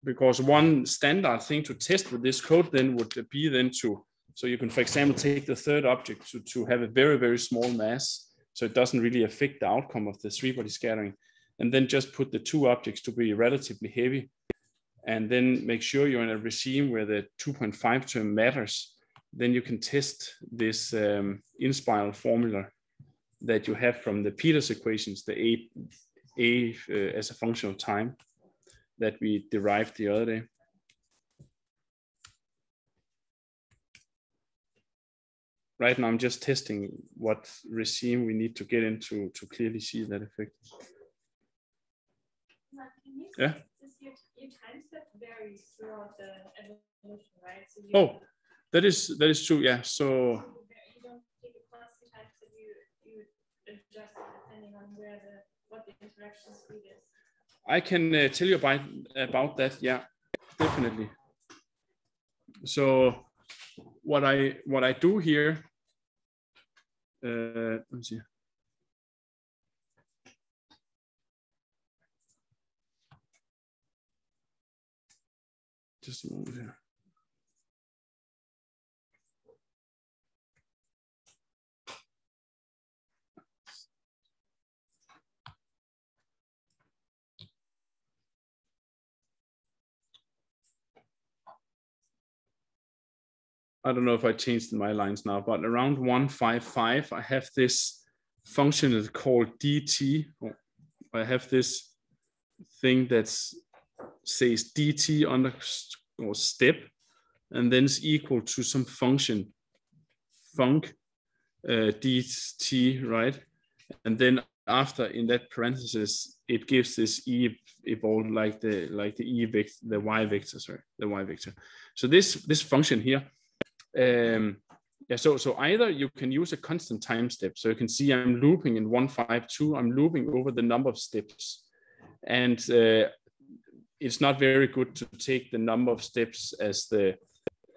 A: Because one standard thing to test with this code then would be then to, so you can, for example, take the third object to, to have a very, very small mass. So it doesn't really affect the outcome of the three body scattering. And then just put the two objects to be relatively heavy. And then make sure you're in a regime where the 2.5 term matters. Then you can test this um, inspiral formula that you have from the Peters equations, the A, A uh, as a function of time that we derived the other day. Right now, I'm just testing what regime we need to get into to clearly see that effect. Yeah.
E: Your, your time step varies throughout the evolution, right? So you,
A: Oh, that is that is true. Yeah. So
E: you don't take a constant time step. You you adjust depending on where the what the interaction speed is.
A: I can uh, tell you about about that. Yeah, definitely. So what I what I do here. Uh, let me see. Just a moment here. I don't know if I changed my lines now, but around 155, I have this function that's called dt. I have this thing that says dt underscore step, and then it's equal to some function, func uh, dt, right? and then after in that parenthesis, it gives this e evolved like the like the e vector, the y vector, sorry, the y vector. So this this function here, um, yeah. So so either you can use a constant time step. So you can see I'm looping in one five two. I'm looping over the number of steps, and uh, it's not very good to take the number of steps as the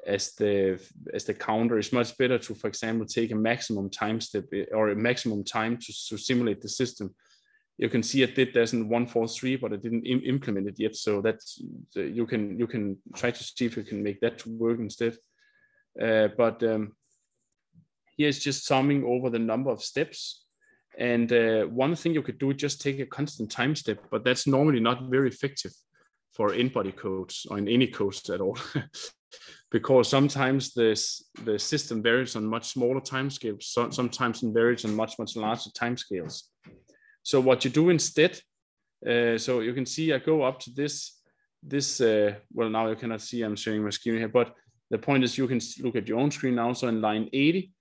A: as the as the counter it's much better to for example take a maximum time step eh, or a maximum time to, to simulate the system you can see it did there's in 143 but it didn't Im implement it yet so that's you can you can try to see if you can make that work instead but um, here's just summing over the number of steps and uh, one thing you could do just take a constant time step but that's normally not very effective for n-body codes or in any codes at all because sometimes this the system varies on much smaller timescales, so, sometimes it varies on much much larger timescales. So what you do instead, uh, so you can see I go up to this this uh, well now you cannot see I'm showing my screen here, but the point is you can look at your own screen now. So in line 80,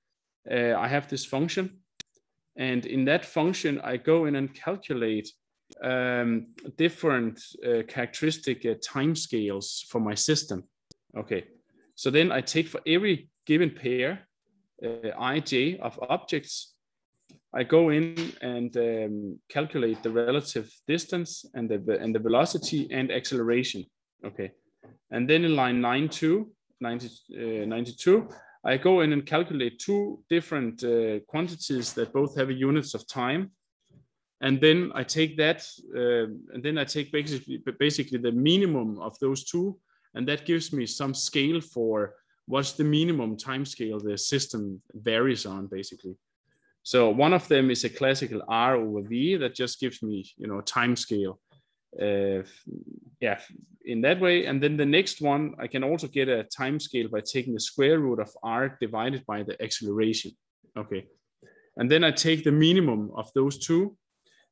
A: uh, I have this function, and in that function I go in and calculate um, different uh, characteristic uh, timescales for my system. Okay, so then I take for every given pair, uh, ij of objects, I go in and um, calculate the relative distance and the, and the velocity and acceleration. Okay. And then in line nine 92, 90, uh, 92, I go in and calculate two different uh, quantities that both have units of time. And then I take that, uh, and then I take basically, basically the minimum of those two and that gives me some scale for what's the minimum time scale the system varies on, basically. So one of them is a classical R over V that just gives me, you know, time scale. Uh, yeah, in that way. And then the next one, I can also get a time scale by taking the square root of R divided by the acceleration. Okay. And then I take the minimum of those two.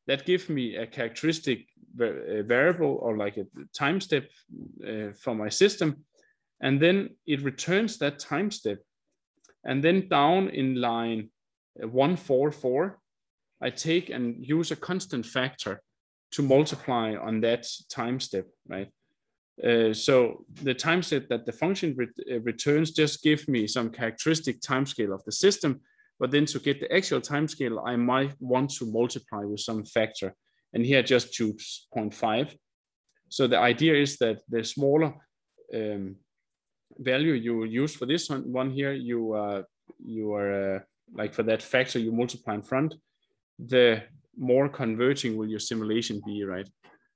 A: That gives me a characteristic variable or like a time step uh, for my system. And then it returns that time step. And then down in line 144, I take and use a constant factor to multiply on that time step, right? Uh, so the time step that the function re uh, returns just give me some characteristic time scale of the system, but then to get the actual time scale, I might want to multiply with some factor and here just choose 0.5. So the idea is that the smaller um, value you use for this one, one here, you uh, you are uh, like for that factor you multiply in front, the more converging will your simulation be, right?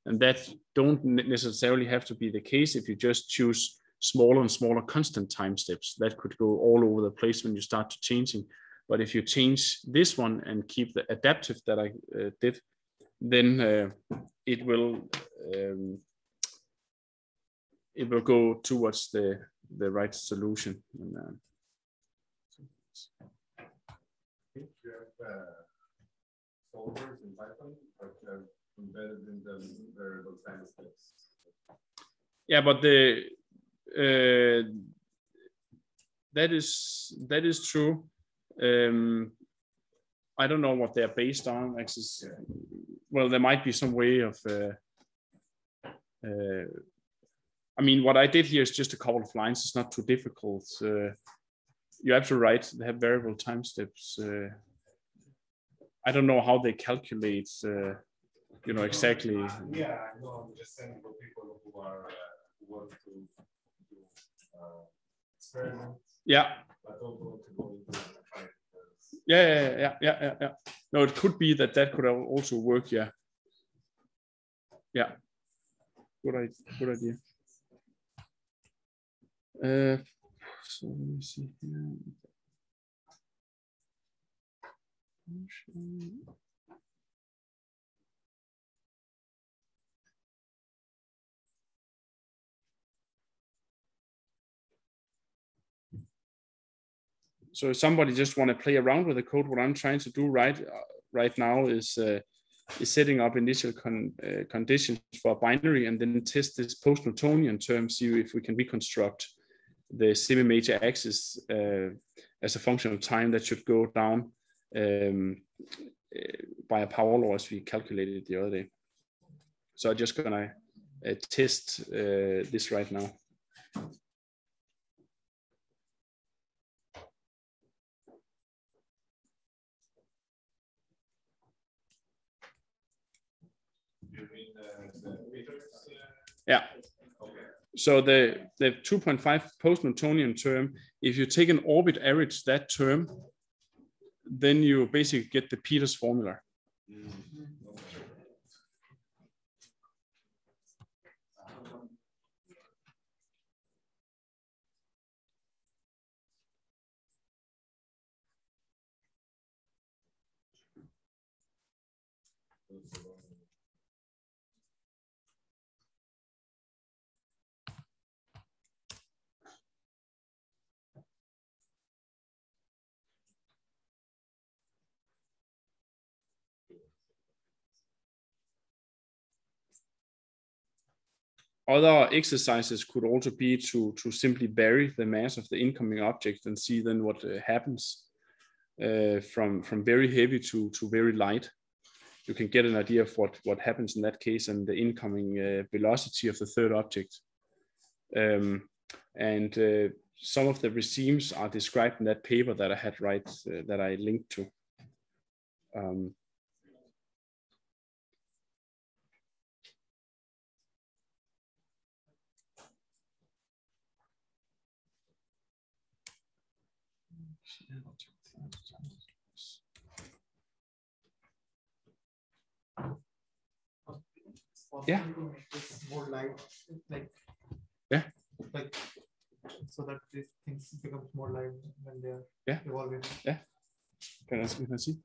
A: And that don't necessarily have to be the case if you just choose smaller and smaller constant time steps. That could go all over the place when you start to changing. But if you change this one and keep the adaptive that I uh, did, then uh, it will um, it will go towards the the right solution. And, uh,
D: in Python, but embedded in the variable time steps.
A: Yeah, but the uh, that is that is true. Um, I don't know what they're based on. Actually, well, there might be some way of. Uh, uh, I mean, what I did here is just a couple of lines. It's not too difficult. Uh, you're absolutely right. They have variable time steps. Uh, I don't know how they calculate. Uh, you know exactly.
D: Yeah, I know. I'm just saying for people who are uh, who want to do experiments.
A: Yeah.
D: But don't want to go into
A: yeah, yeah, yeah, yeah, yeah, yeah. No, it could be that that could also work. Yeah. Yeah. Good idea. Good idea. Uh, so let me see here. So if somebody just want to play around with the code, what I'm trying to do right uh, right now is uh, is setting up initial con, uh, conditions for a binary and then test this post-Newtonian term, see if we can reconstruct the semi-major axis uh, as a function of time that should go down by a power law as we calculated the other day. So I'm just gonna uh, test uh, this right now. Yeah. So the, the 2.5 post-Newtonian term, if you take an orbit average that term, then you basically get the Peters formula. Other exercises could also be to, to simply vary the mass of the incoming object and see then what uh, happens uh, from, from very heavy to, to very light. You can get an idea of what, what happens in that case and the incoming uh, velocity of the third object. Um, and uh, some of the regimes are described in that paper that I had right, uh, that I linked to. Um, Yeah.
G: possible to make this more light, like.
A: Yeah.
G: Like, so that these things become more light when they're.
A: Yeah.
G: Evolving.
A: Can I see? Can I see?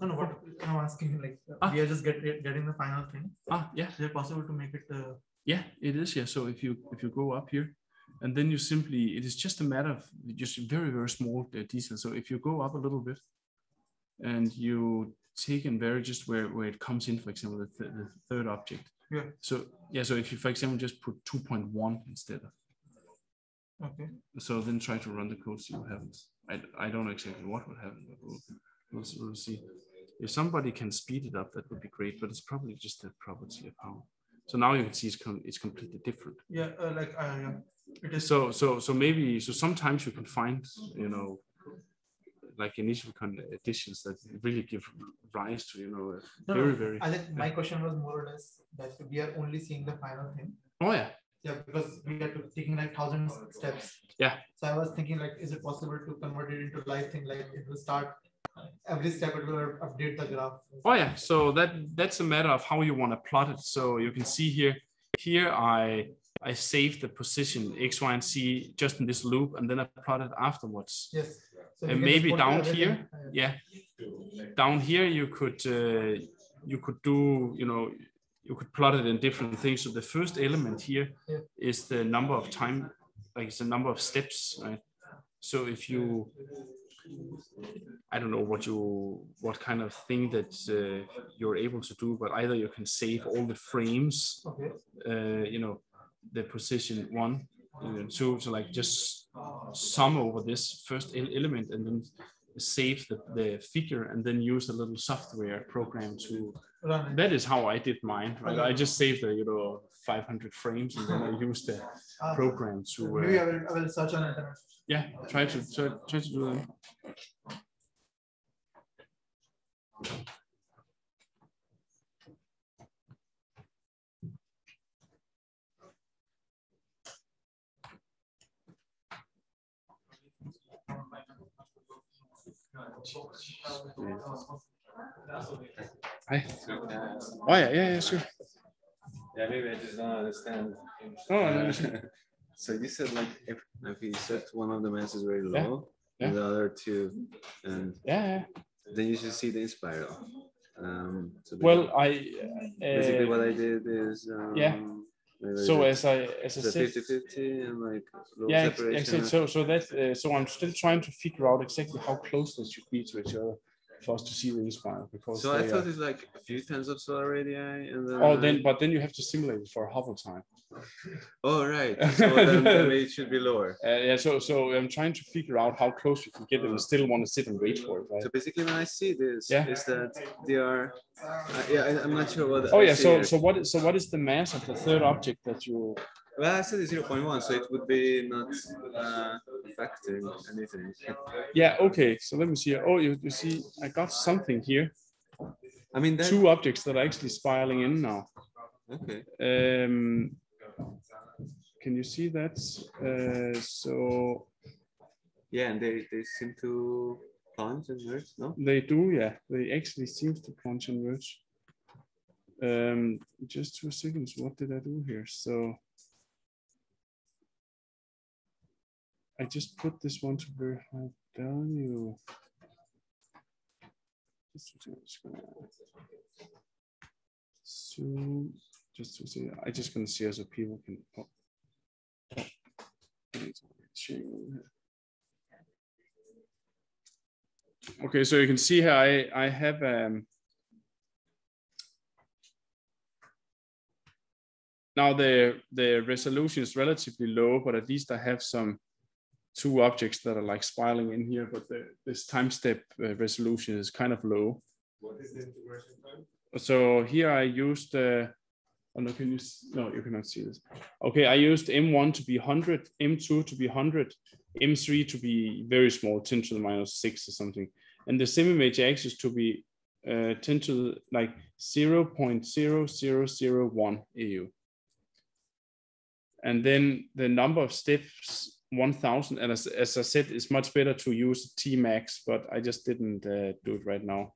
G: No, no, what I'm asking, like,
A: Ah.
G: we are just get, getting the final thing.
A: Ah, yeah.
G: Is it possible to make it, uh,
A: Yeah, it is. Yeah. So if you if you go up here, and then you simply it is just a matter of just very very small uh, details. So if you go up a little bit, and you take and vary just where where it comes in, for example, the, th- the third object.
G: Yeah.
A: So yeah. So if you for example just put two point one instead of
G: okay,
A: so then try to run the code see what happens. I I don't know exactly what would happen, but we'll we'll, we'll see. If somebody can speed it up, that would be great. But it's probably just a property of how. So now you can see it's com- it's completely different.
G: yeah, uh, like, uh, yeah, it is.
A: so so so maybe so sometimes you can find you know like initial conditions that really give rise to you know
G: No,
A: very very
G: I think my question was more or less that we are only seeing the final thing.
A: oh yeah
G: Yeah, because we are taking like thousands steps.
A: Yeah.
G: So I was thinking like, is it possible to convert it into live thing? Like it will start, uh, every step it will update the graph.
A: oh yeah so that that's a matter of how you want to plot it so you can see here here i i saved the position x y and z just in this loop and then i plotted afterwards
G: Yes. So
A: And maybe down here, yeah. Down here you could uh, you could do you know you could plot it in different things. So the first element here
G: Yeah.
A: is the number of time like it's the number of steps right? So if you i don't know what you what kind of thing that uh, you're able to do but either you can save all the frames
G: Okay,
A: uh, you know the position one and two so like just sum over this first el- element and then save the, the figure and then use a little software program to that is how i did mine right i just saved the you know 500 frames and then i used the program to
G: Maybe I
A: uh,
G: will, I will search on internet.
A: yeah try to try, try to do that Hi. oh yeah yeah yeah sure
J: Yeah, maybe I just don't understand.
A: Oh,
J: Uh. So you said like if, if you set one of the mass is very low
A: yeah.
J: and the other two, and
A: yeah, yeah.
J: then you should see the spiral. Um, so
A: well i
J: basically
A: uh,
J: what I did is um,
A: yeah. So as I as I said,
J: 50-50 and like
A: yeah, exactly. So so that uh, so I'm still trying to figure out exactly how close they should be to each other. for us to see the inspiral because
J: So I thought
A: are-
J: it's like a few tens of solar radii and then.
A: oh then but then you have to simulate it for a Hubble time.
J: Oh right. So then, then it should be lower.
A: Uh, yeah, so so I'm trying to figure out how close we can get and still want to sit and wait for it, right?
J: So basically, when I see this,
A: Yeah.
J: is that they are. Uh, yeah, I, I'm not sure what.
A: Oh
J: I
A: yeah, so
J: here.
A: so what is so what is the mass of the third object that you
J: Well, I said it's 0.1, so it would be not uh, affecting anything.
A: yeah okay so let me see oh you, you see I got something here
J: I mean, that,
A: two objects that are actually spiraling in now
J: okay.
A: um can you see that? Uh so
J: Yeah, and they, they seem to plunge and merge, no?
A: they do yeah. They actually seem to plunge and merge. Um just two seconds. What did I do here? So I just put this one to very high value. Just gonna zoom, just to see. I just gonna see so people can. Sharing. Okay, so you can see here I I have um. Now the the resolution is relatively low, but at least I have some two objects that are like spiraling in here, but the, this time step uh, resolution is kind of low.
D: What is the integration time?
A: So here I used, uh, oh no, can you, no, you cannot see this. Okay, I used M1 to be 100, M2 to be 100, M3 to be very small, 10 to the minus six or something. And the semi-major axis to be uh, 10 to the, like 0 0.0001 AU. And then the number of steps 1000 and as, as i said it's much better to use t max but i just didn't uh, do it right now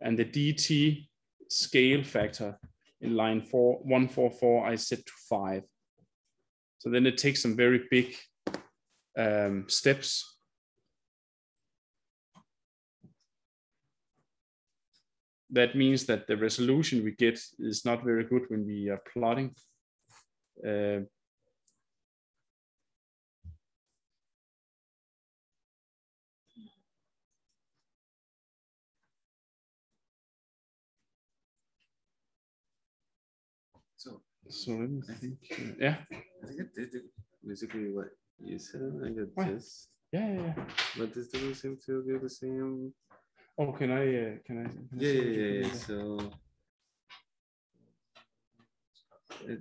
A: and the dt scale factor in line 4 144 i set to 5 so then it takes some very big um, steps. That means that the resolution we get is not very good when we are plotting. Uh,
J: So
A: so let me think. yeah
J: I think it did basically what you said. I got
A: Why?
J: this,
A: yeah yeah, yeah.
J: but this doesn't seem to be the same.
A: Oh, can I? Uh, can I? Can I
J: Yeah,
A: see
J: yeah, yeah. yeah. So it,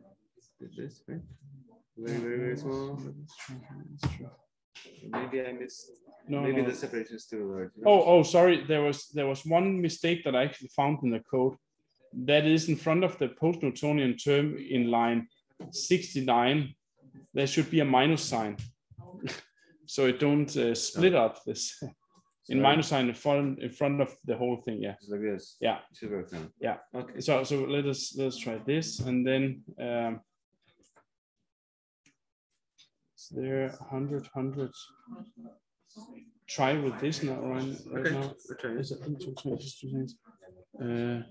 J: it this right? Very, very, very small.
A: there? Let's try here, let's try.
J: Maybe I missed.
A: No,
J: Maybe
A: no.
J: the separation is too large.
A: Oh, oh, sorry. There was there was one mistake that I actually found in the code. That is in front of the post-Newtonian term in line 69. There should be a minus sign, so it don't uh, split up this. In minus sign in front in front of the whole thing. Yeah.
J: Like this.
A: Yeah. Yeah.
J: Okay.
A: So so let us let's try this and then um, is there 100 100 try with this now right, right
J: Okay.
A: now
J: We're.
A: Is it- let me just try- just two things. Uh,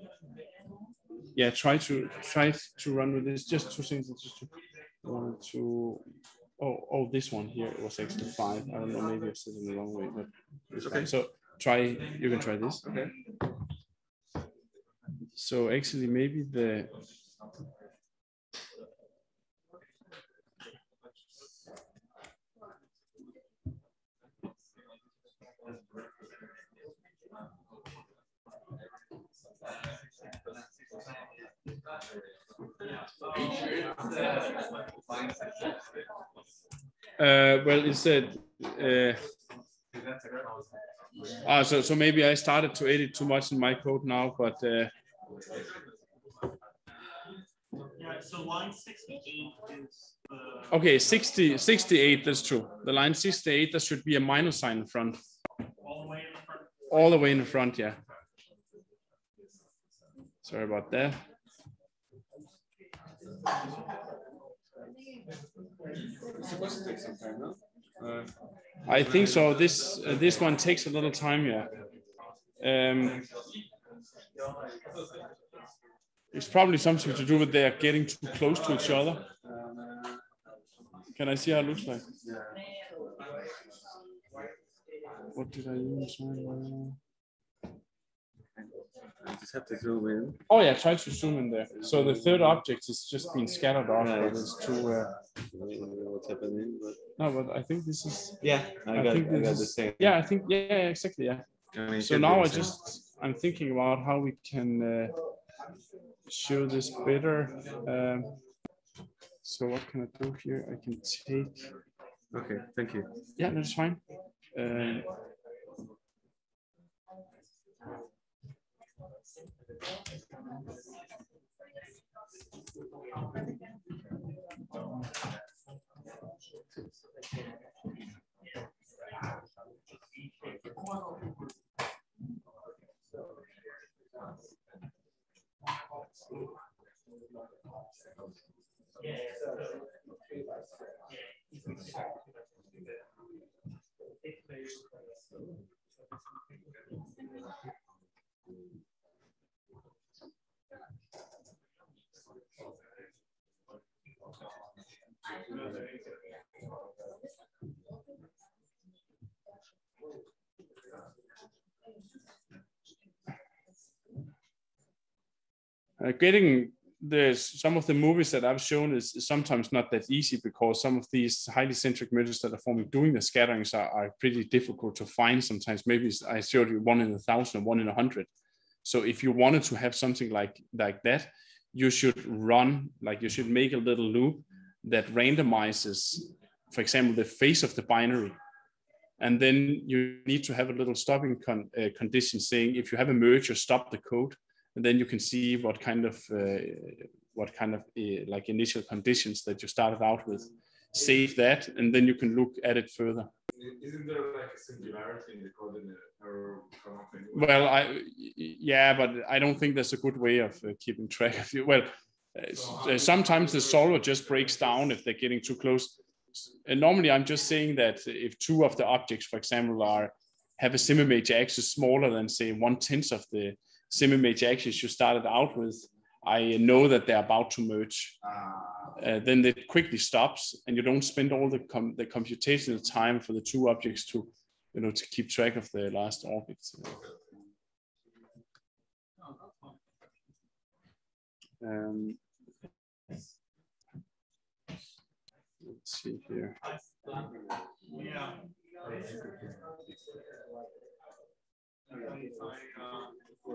A: yeah try to try to run with this just two things to just two, one two oh oh this one here it was actually five I don't know maybe I said it in the wrong way but it's
J: Okay.
A: fine. so try you can try this
J: Okay.
A: so actually, maybe the uh, well, it said. Uh, Ah, so so maybe I started to edit too much in my code now, but uh, okay, 60, 68, that's true. The line 68, there should be a minus sign in front.
G: all the way in the front,
A: yeah. Sorry about that.
J: It's supposed to take some time, no? Uh,
A: I think so. This uh, this one takes a little time, yeah. Um, it's probably something to do with they are getting too close to each other. Can I see how it looks like? What did I use? Uh,
J: I just have to zoom in.
A: Oh yeah, try to zoom in there. So the third object is just being scattered off,
J: Yeah,
A: but
J: it's-
A: too. Uh,
J: I don't know what's happening, but
A: no, but I think this is.
J: yeah, I got,
A: think
J: I got the same.
A: Yeah, I think yeah, yeah, exactly. Yeah.
J: I mean,
A: So now I just I'm thinking about how we can uh, show this better. Um, so what can I do here? I can take.
J: Okay, thank you.
A: Yeah, that's fine. Um, uh, getting the some of the movies that I've shown is, is sometimes not that easy because some of these highly eccentric mergers that are forming doing the scatterings are, are pretty difficult to find sometimes. Maybe I showed you one in a thousand or one in a hundred. So if you wanted to have something like like that, you should run like you should make a little loop that randomizes, for example, the face of the binary. And then you need to have a little stopping con- uh, condition saying if you have a merge, you stop the code and then you can see what kind of uh, what kind of uh, like initial conditions that you started out with save that and then you can look at it further
D: Isn't there like a singularity in the coordinate error count? anyway?
A: well i yeah but i don't think that's a good way of uh, keeping track of it well uh, s- uh, sometimes the solver just breaks down if they're getting too close and normally i'm just saying that if two of the objects for example are have a semi-major axis smaller than say one tenth of the semi-major axis you started out with i know that they're about to merge. Uh, then it quickly stops and you don't spend all the com- the computational time for the two objects to you know to keep track of the last orbits. Um, let's see here.
G: Yeah.
D: Yeah,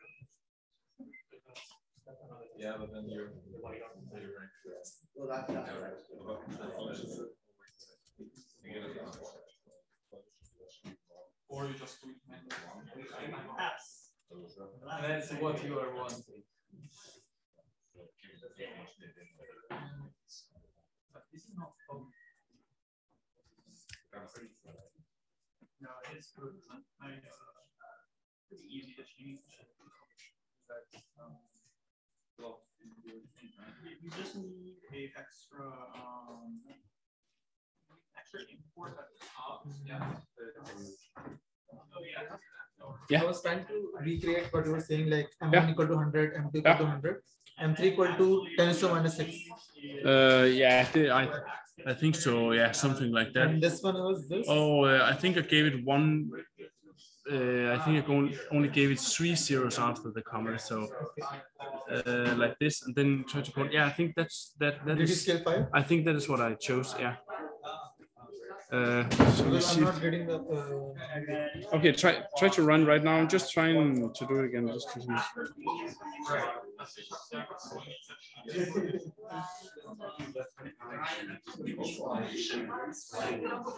D: but then you're. you're right.
G: Well, that, that's right.
K: Or you just do it manually. That's what you are wanting. But this is not fun. No, it's good. I, uh, it's easy to change. But, well, you you just need a extra, um, extra import at the top. Yeah. Oh, yeah.
A: Yeah.
G: I was trying to recreate what you were saying, like M1
A: Yeah.
G: equal to 100, M2 equal
A: Yeah.
G: to 100, M3 equal to 10 to minus 6.
A: uh yeah I, I think so yeah something like that
G: And this one was this.
A: Oh, uh, I think I gave it one. Uh, I think I only, only gave it three zeros after the comma, so uh, like this, and then try to code. Yeah, I think that's that. That
G: Did you scale 5?
A: I think that is what I chose. Yeah. Uh, so let's see.
G: I'm not getting the. Uh,
A: Okay, try try to run right now. I'm just trying to do it again. Just to see.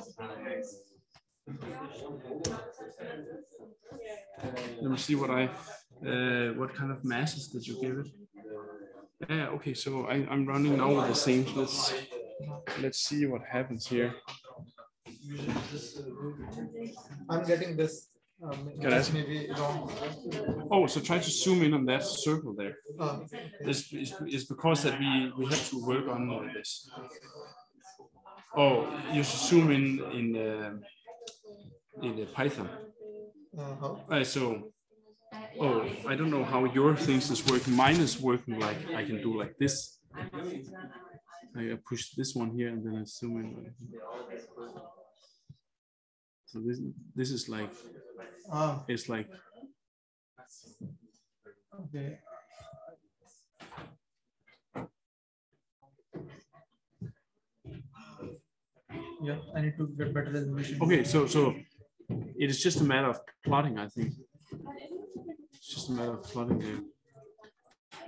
A: Let me see what I, uh, what kind of masses did you give it? Yeah, okay, so I, I'm running now with the same. Let's let's see what happens here.
G: I'm getting this. Um,
A: Can I ask-
G: maybe wrong.
A: Oh, so try to zoom in on that circle there.
G: Uh,
A: This is, is because that we, we have to work on this. Oh, you should zoom in in uh, in Python.
G: uh, how?
A: Uh, so, oh, I don't know how your things is working. Mine is working like I can do like this. I push this one here and then I zoom in. So this this is like
G: Ah,
A: it's like
G: okay. Yeah, I need to get better resolution.
A: okay. So so it is just a matter of plotting, I think. It's just a matter of plotting there.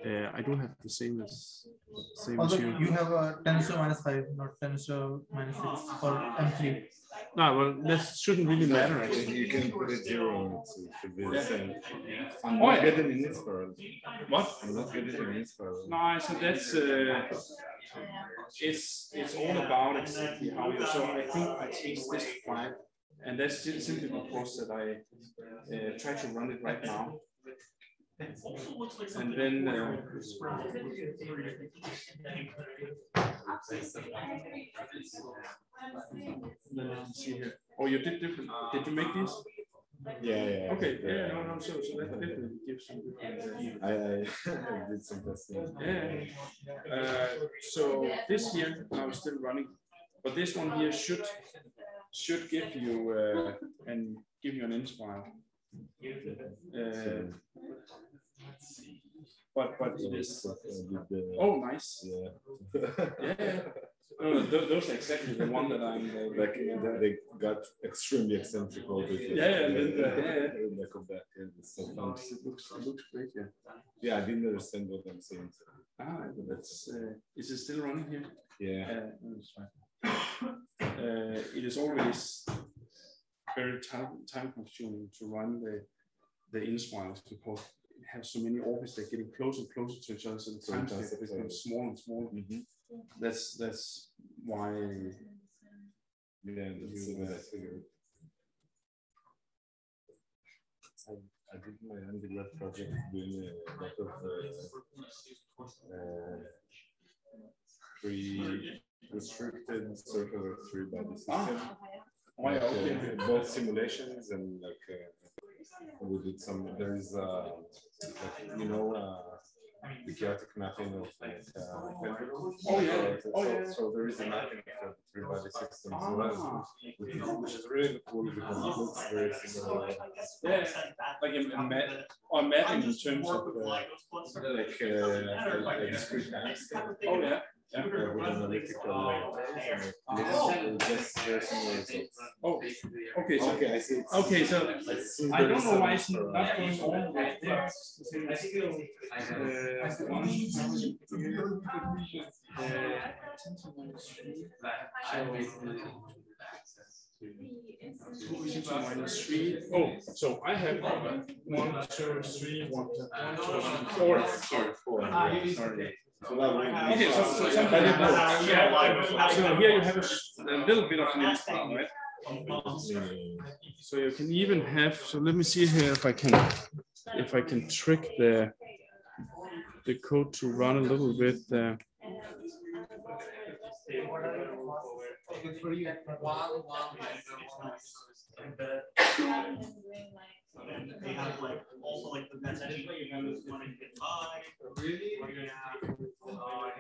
A: Uh, I don't have the same as same as you.
G: you have a tensor minus five, not tensor minus six for M three.
A: No, well, that shouldn't really matter. Actually.
I: You can put it zero, it should be the same. I'm
A: Oh,
I: not
A: yeah.
I: getting in Inspiral.
A: What?
I: I'm not getting in Inspiral.
A: No, so that's uh, it's it's all about exactly how you. So I think I changed this to five, and that's simply because that I uh, try to run it right now, and then. Uh, then I can see here. Oh, you did different. Did you make these?
I: Yeah, yeah.
A: Okay. Yeah.
I: yeah.
A: No, no. So, so that definitely gives some different. Uh,
I: I, I, did some testing.
A: Yeah. Uh, so this here is still running, but this one here should should give you uh, and give you an inch file. Uh, but but it is. Oh, nice.
I: Yeah.
A: Yeah. No, th- those are exactly the one that I'm. Uh,
I: like they, they got extremely eccentric all the
A: Yeah, yeah,
I: the,
A: the- yeah,
I: lack of that. Yeah, so fun.
A: it looks it looks great. Yeah.
I: Yeah, I didn't understand what I'm saying.
A: Ah, that's. Uh, is it still running here?
I: Yeah.
A: Uh. Uh, it is always very time, time consuming to run the the inspirals because it has so many orbits they're getting closer and closer to each other so the time scale becomes smaller and smaller. That's that's why
I: Yeah, that's
A: You, uh,
I: I. I, I did my undergrad project doing a lot of uh, uh, free restricted circular three body system.
A: Oh, yeah,
I: uh,
A: okay.
I: both simulations and like uh, we did some. There is uh, like, you know. Uh, the chaotic mapping of like uh, pendulum.
A: Oh, yeah.
I: So,
A: Oh, yeah.
I: so there is a mapping of the three body system as
A: Ah.
I: well, which is, which is really cool because it looks very similar.
A: yeah, like a, a map or mapping in terms of uh,
I: like uh, a, a discrete axis.
A: oh yeah.
I: With analytical list, just very similar results.
A: Oh, okay. So,
I: Okay, I see. It's,
A: okay, so
I: I see
A: I don't know why
I: some,
A: it's not going all the way there. It's the same as, uh, one, minus three. Oh, so I have one, two, three, one, one, two, three, four. Sorry, four. Sorry.
I: So that would be-
A: Okay, so, so somebody So here you have a little bit of an inspiral, right? So you can even have, so let me see here if I can, if I can trick the, the code to run a little bit, uh,
K: They have like also like the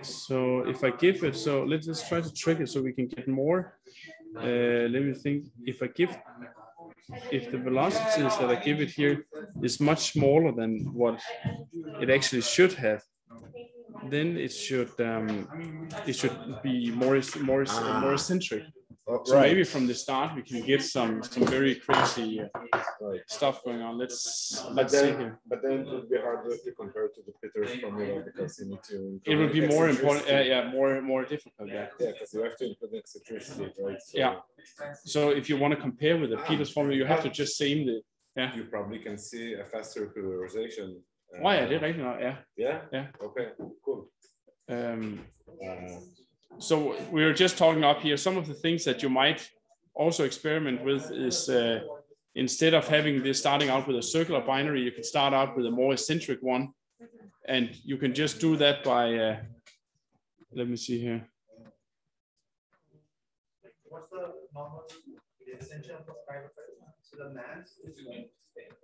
A: so if I give it, so let's just try to trick it so we can get more. Uh, let me think, if I give, if the velocities that I give it here is much smaller than what it actually should have, then it should, um, it should be more, more, more eccentric.
I: Oh,
A: So
I: right.
A: maybe from the start we can get some some very crazy uh, stuff going on. Let's
I: But
A: let's see
I: then,
A: here.
I: but then it would be harder to compare to the Peters formula because you need to.
A: It would be more important. Uh, yeah, more more difficult. Yeah.
I: Yeah, because you have to include eccentricity, right? So
A: Yeah. So if you want to compare with the Peters formula, you have to just same the. Yeah.
I: You probably can see a faster polarization. Uh,
A: Why er det rigtigt nok? Ja.
I: Yeah.
A: Yeah.
I: Okay. Cool.
A: Um,
I: Uh,
A: so we were just talking up here. Some of the things that you might also experiment with is uh, instead of having this starting out with a circular binary, you can start out with a more eccentric one, and you can just do that by. Uh, let me see here.
G: What's the normal extension of the spider thread? So the mass is.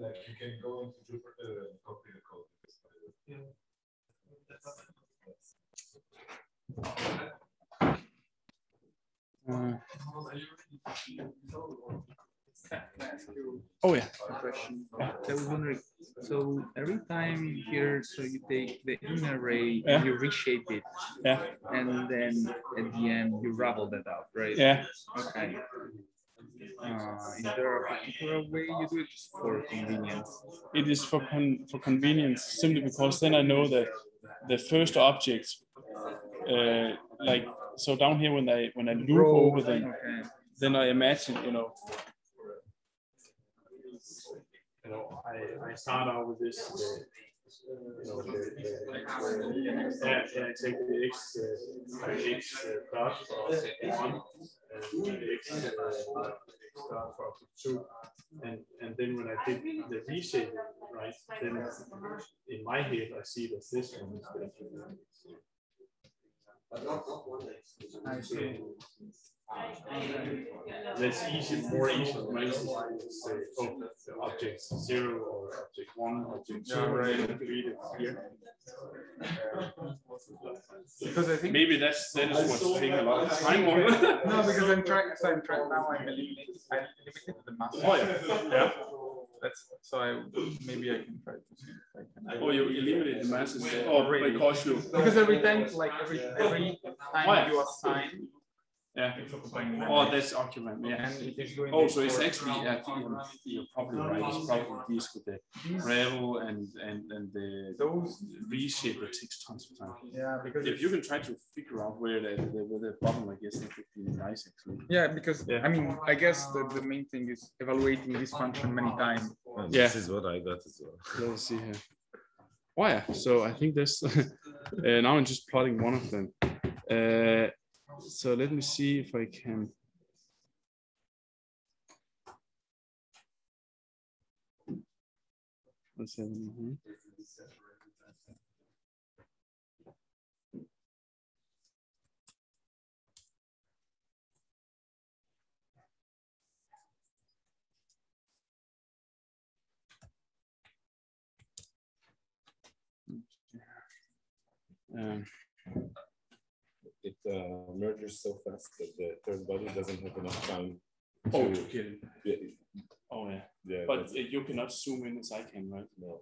G: Like
I: you can go into Jupyter and copy the code.
A: Uh,
H: Oh yeah. A question. I was wondering. So every time here, so you take the inner array,
A: Yeah.
H: you reshape it,
A: Yeah.
H: and then at the end you ravel that out, right?
A: Yeah.
H: Okay. Uh, is there a particular way you do it just for convenience?
A: It is for con- for convenience simply because then I know that the first object, uh, like so down here when I when I loop
H: Row,
A: over them,
H: okay.
A: then I imagine you know. You know, I, I start out with this. You know, the, the, yeah, I take the x uh, x uh, dot for one and the x uh, x dot for two, and and then when I did the reshape, right, then in my head I see that this one is the
H: I see.
A: That's easy, more easy to make say, oh, the object zero or object one, object two,
H: Yeah, right.
A: and read it here.
H: Because I think
A: Maybe that's, that is what's taking a lot of time on.
H: no, because I'm trying. So I'm trying now. I'm eliminating. I limited the mass.
A: Oh, yeah. Yeah.
H: That's so. I maybe I can try to see if I can.
A: Oh, you eliminate the masses, oh,
H: Already.
A: because you.
H: Because every time, like every every time
A: Oh, yeah.
H: you assign,
A: Yeah.
H: it's occupying memory.
A: Oh, that's occupant, yeah.
H: And it is doing
A: Oh, so it's actually, I think you're probably right, it's probably these with the Ravel and, and, and the
H: Those
A: reshape that takes tons of time.
H: Yeah, because
A: If you can try to figure out where the, the, where the i guess that would be nice actually.
H: Yeah, because
A: Yeah.
H: I mean, I guess the, the main thing is evaluating this function many times.
I: And
A: Yeah.
I: This is what I got as well.
A: Let's see here. Oh yeah, so I think this, uh, now I'm just plotting one of them. Uh, so let me see if I can. Have it here. Um,
I: uh, merges so fast that the third body doesn't have enough time.
A: oh,
I: to-
A: you're kidding.
I: Yeah,
A: Oh yeah,
I: yeah,
A: but uh, you cannot zoom in as I can, right?
I: no.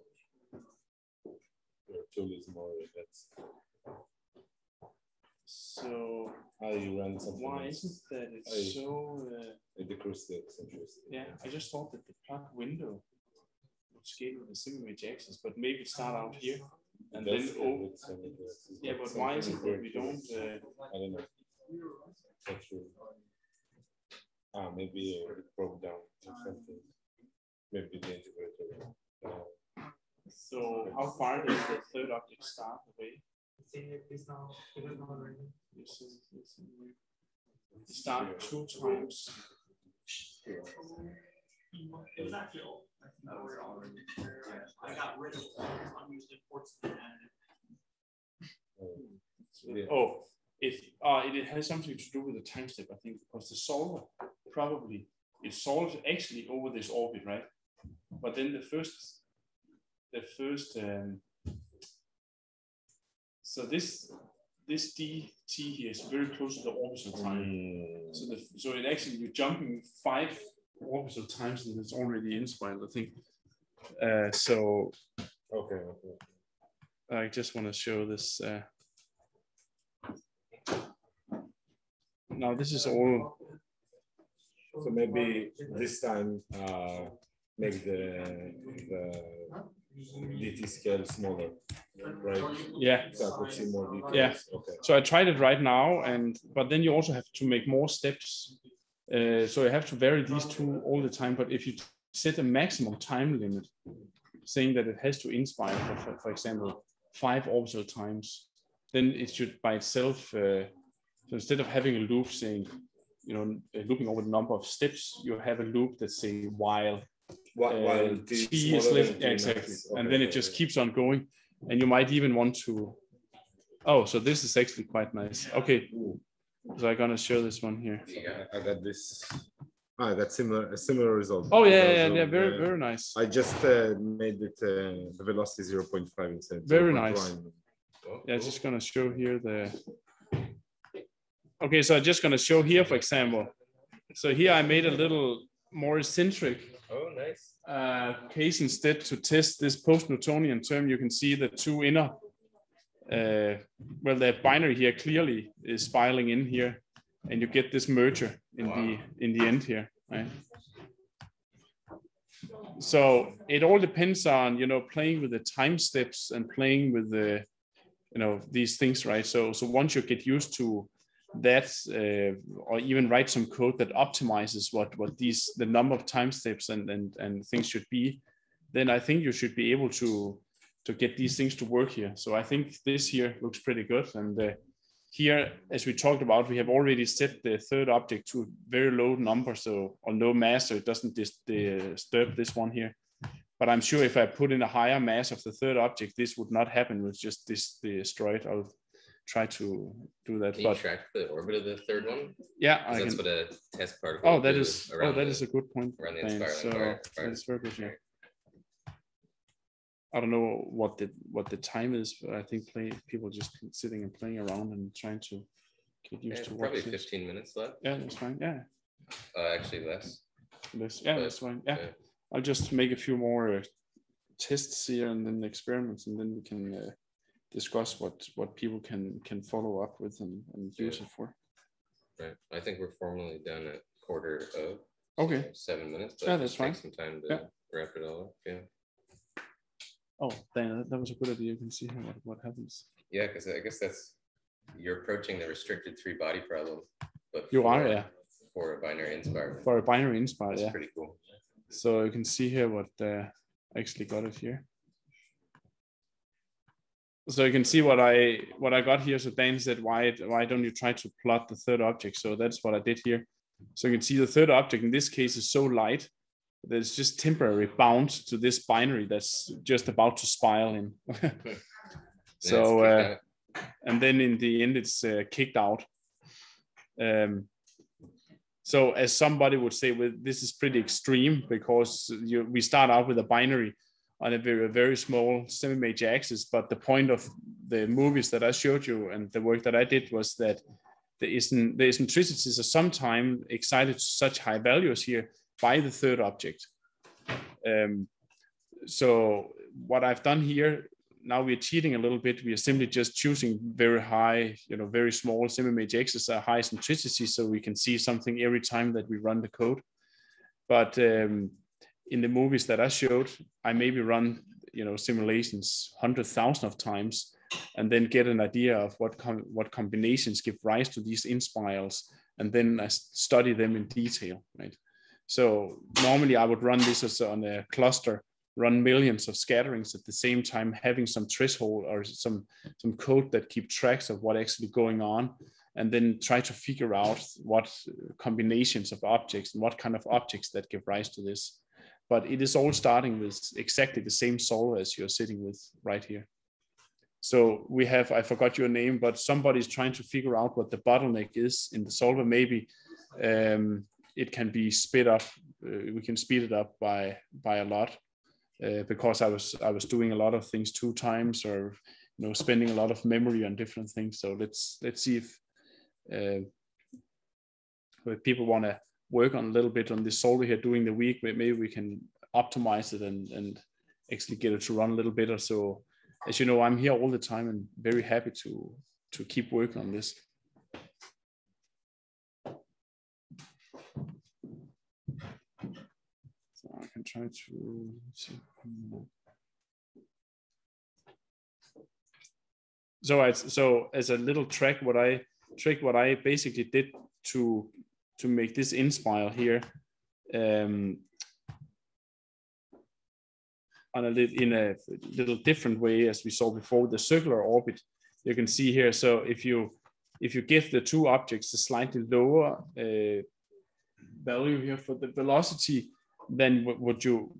I: Your tool is more that's
A: So
I: how you run something.
A: why
I: else.
A: isn't that it's
I: I-
A: so? Uh,
I: It decreases the eccentricity.
A: Yeah, I just thought that the plug window would scale with the single image axis, but maybe start out here and then oh,
I: that's
A: yeah, but why is it that we don't? Uh,
I: I don't know. Not sure. Ah, maybe uh, it broke down or something. Maybe the integrator. Uh,
A: so how far does the third object start away?
G: See, it is now, it is now ready.
A: You see- you see- Start two times.
K: It was actually old. No, we're already. I got rid of all unused imports and added it.
I: yeah.
A: Oh, it, uh, it has something to do with the time step, I think, because the solver probably it solves actually over this orbit, right? But then the first, the first, um, so this this dt here is very close to the orbital time.
I: Mm.
A: So the so it actually you're jumping five orbital times and it's already inspiraled, I think. Uh, so
I: Okay. Okay.
A: I just want to show this. Uh, now this is all.
I: So maybe this time uh, make the the DT scale smaller, right?
A: Yeah.
I: So I could see more details.
A: Yeah.
I: Okay.
A: So I tried it right now, and but then you also have to make more steps. Uh, so you have to vary these two all the time. But if you set a maximum time limit, saying that it has to inspiral, for, for, example, five orbital times, then it should by itself. Uh, so instead of having a loop saying, you know, uh, looping over the number of steps, you have a loop that say while
I: While-
A: uh,
I: while t
A: t is less,
I: than
A: yeah, exactly,
I: max.
A: and
I: Okay,
A: then it
I: okay,
A: just keeps on going, and you might even want to. Oh, so this is actually quite nice. Okay, so I'm gonna show this one here.
I: I, I got this. Ah, I got similar a similar result.
A: Oh yeah, yeah, yeah, very,
I: the-
A: very nice.
I: I just uh, made it uh, the velocity 0.5 instead.
A: Very
I: 0.1.
A: nice. Yeah, just gonna show here the. Okay, so I'm just gonna show here, for example. So here I made a little more eccentric
B: Oh, nice.
A: uh, case instead to test this post-Newtonian term. You can see the two inner, uh, well, the binary here clearly is spiraling in here, and you get this merger in the in the end here, right? So it all depends on you know playing with the time steps and playing with the you know these things, right? So so once you get used to that uh, or even write some code that optimizes what what these the number of time steps and and and things should be then i think you should be able to to get these things to work here so i think this here looks pretty good and uh, here as we talked about we have already set the third object to a very low number so or low mass so it doesn't dis- disturb this one here but i'm sure if i put in a higher mass of the third object this would not happen with just this destroyed i'll try to do that
B: Can you
A: but
B: track the orbit of the third one?
A: Yeah, I
B: That's
A: can-
B: what a test particle.
A: Oh, that is oh, that
B: the-
A: is a good point.
B: Around the.
A: So
B: fire-
A: that's very good. Yeah. I don't know what the what the time is, but I think play people just sitting and playing around and trying to get
B: Yeah,
A: used to
B: probably
A: watch this.
B: 15 minutes left.
A: Yeah, that's fine. Yeah,
B: Uh, actually less.
A: Less. yeah,
B: But,
A: that's fine. Yeah,
B: yeah.
A: I'll just make a few more uh, tests here and then experiments, and then we can uh, discuss what what people can can follow up with and, and use it for.
B: Right. I think we're formally done at quarter of.
A: Okay.
B: Seven minutes. but
A: Yeah, that's fine.
B: Some time to
A: Yeah.
B: wrap it all up. Yeah.
A: Oh, then that, was a good idea. You can see here what, what happens.
B: Yeah, because I guess that's you're approaching the restricted three body problem, but
A: You are,
B: for-
A: yeah.
B: For a binary inspiral.
A: For a binary inspiral,
B: That's
A: yeah.
B: pretty cool.
A: So you can see here what uh, I actually got it here. So you can see what I what I got here. So Dan said, why why don't you try to plot the third object? So that's what I did here. So you can see the third object in this case is so light it's just temporary bound to this binary that's just about to spiral in. so uh, and then in the end it's uh, kicked out. Um, so as somebody would say, well, this is pretty extreme because you, we start out with a binary on a very, very small semi-major axis. But the point of the movies that I showed you and the work that I did was that the, the eccentricities are sometimes excited to such high values here by the third object. Um, so what I've done here, now we're cheating a little bit. We are simply just choosing very high, you know, very small semi-major axes are high centricity, so we can see something every time that we run the code. But um, in the movies that I showed, I maybe run, you know, simulations hundred thousand of times, and then get an idea of what com- what combinations give rise to these inspirals, and then I study them in detail, right? So normally I would run this as on a cluster, run millions of scatterings at the same time, having some threshold or some some code that keep tracks of what actually going on, and then try to figure out what combinations of objects and what kind of objects that give rise to this. But it is all starting with exactly the same solver as you're sitting with right here. So we have, I forgot your name, but somebody's trying to figure out what the bottleneck is in the solver. Maybe um, it can be sped up. Uh, we can speed it up by by a lot uh, because I was I was doing a lot of things two times or you know spending a lot of memory on different things. So let's let's see if uh, if people want to work on a little bit on this solver here during the week. Maybe we can optimize it and and actually get it to run a little better. So as you know, I'm here all the time and very happy to to keep working on this. I can try to see. So I so as a little track, what I trick, what I basically did to to make this inspiral here um, on a little in a little different way as we saw before the circular orbit you can see here so if you if you give the two objects a slightly lower uh, value here for the velocity than what you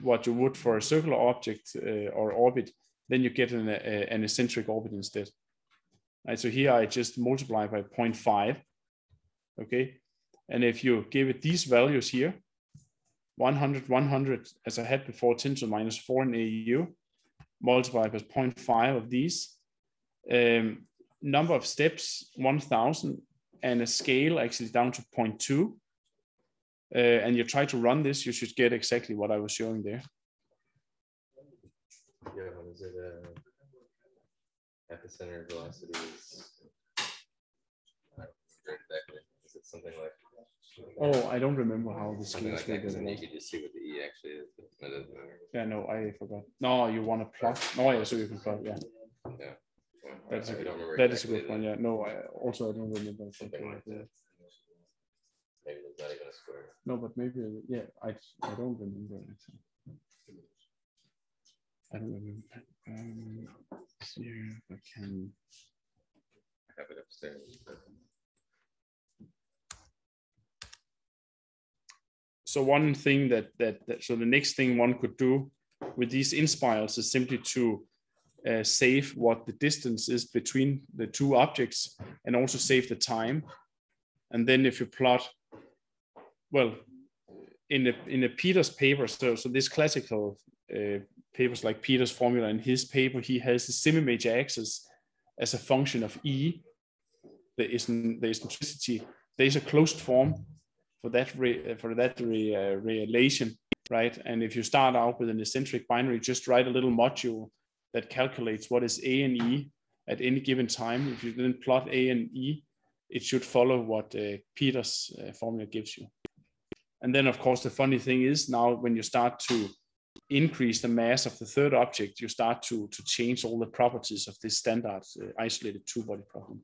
A: what you would for a circular object uh, or orbit then you get an, a, an eccentric orbit instead right so here i just multiply by 0.5 okay and if you give it these values here 100, 100, as I had before, 10 to the minus 4 in AU, multiplied by 0.5 of these. Um, number of steps, 1,000, and a scale actually down to 0.2. Uh, and you try to run this, you should get exactly what I was showing there.
B: Yeah, what is it? Uh, epicenter velocity is. Is it something like
A: Oh, I don't remember how the scales
B: like
A: were
B: because then you just see what the E actually is, but that doesn't matter.
A: Yeah, no, I forgot. No, you want to plot. No, yeah, so you can plot. Yeah,
B: Yeah.
A: That's a
B: I
A: good,
B: don't remember
A: that is a good one. Yeah, no, I also I don't remember.
B: Something like that. Maybe there's not even a square.
A: No, but maybe yeah, I I don't remember. actually. I don't remember. Um, let's see if I can.
B: I have it upstairs. but-
A: so one thing that, that that so the next thing one could do with these inspirals is simply to uh, save what the distance is between the two objects and also save the time and then if you plot well in the in a peters paper so so this classical uh, papers like peters formula in his paper he has the semi-major axis as a function of e there is the eccentricity there is a closed form for that re, for that re, uh, relation, right? And if you start out with an eccentric binary, just write a little module that calculates what is a and e at any given time. If you then plot a and e, it should follow what uh, Peters' uh, formula gives you. And then, of course, the funny thing is now when you start to increase the mass of the third object, you start to to change all the properties of this standard uh, isolated two-body problem.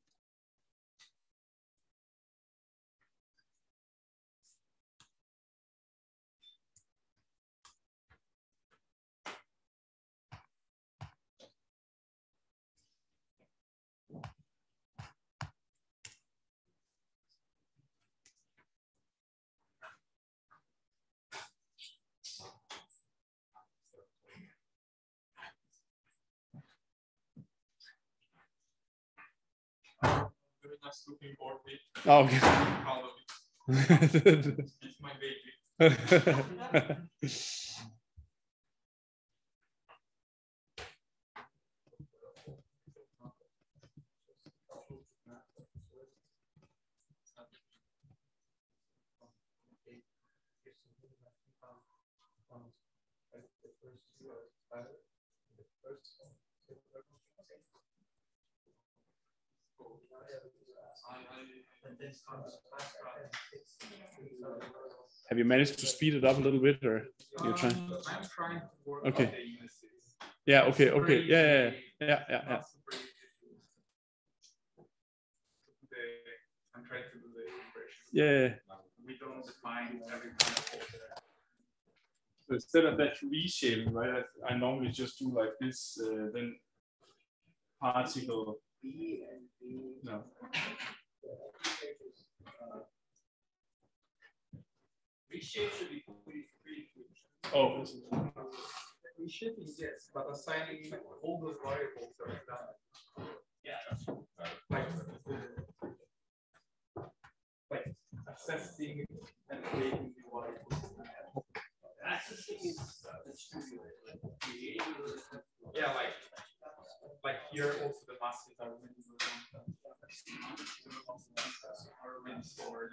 K: Nice looking board with.
A: Oh, okay.
K: It. It's my baby.
A: Have you managed to speed it up a little bit, or you're trying?
K: Um, I'm trying to work
A: Okay.
K: the.
A: Yeah. Okay. Okay.
K: easy,
A: Yeah. Yeah. Yeah. Yeah. yeah.
K: not super easy to do the- I'm trying to do the integration.
A: Yeah.
K: We don't define every kind of order.
A: So instead of that reshaping, right? I, I normally just do like this, uh, then particle. No.
K: Oh, Reshape should be pretty, pretty quick.
A: Oh.
H: Initiating, yes, but assigning all those variables are done. Yeah. Like, like accessing and creating the variables. Accessing is Yeah, like, like here also the masses are really are really stored.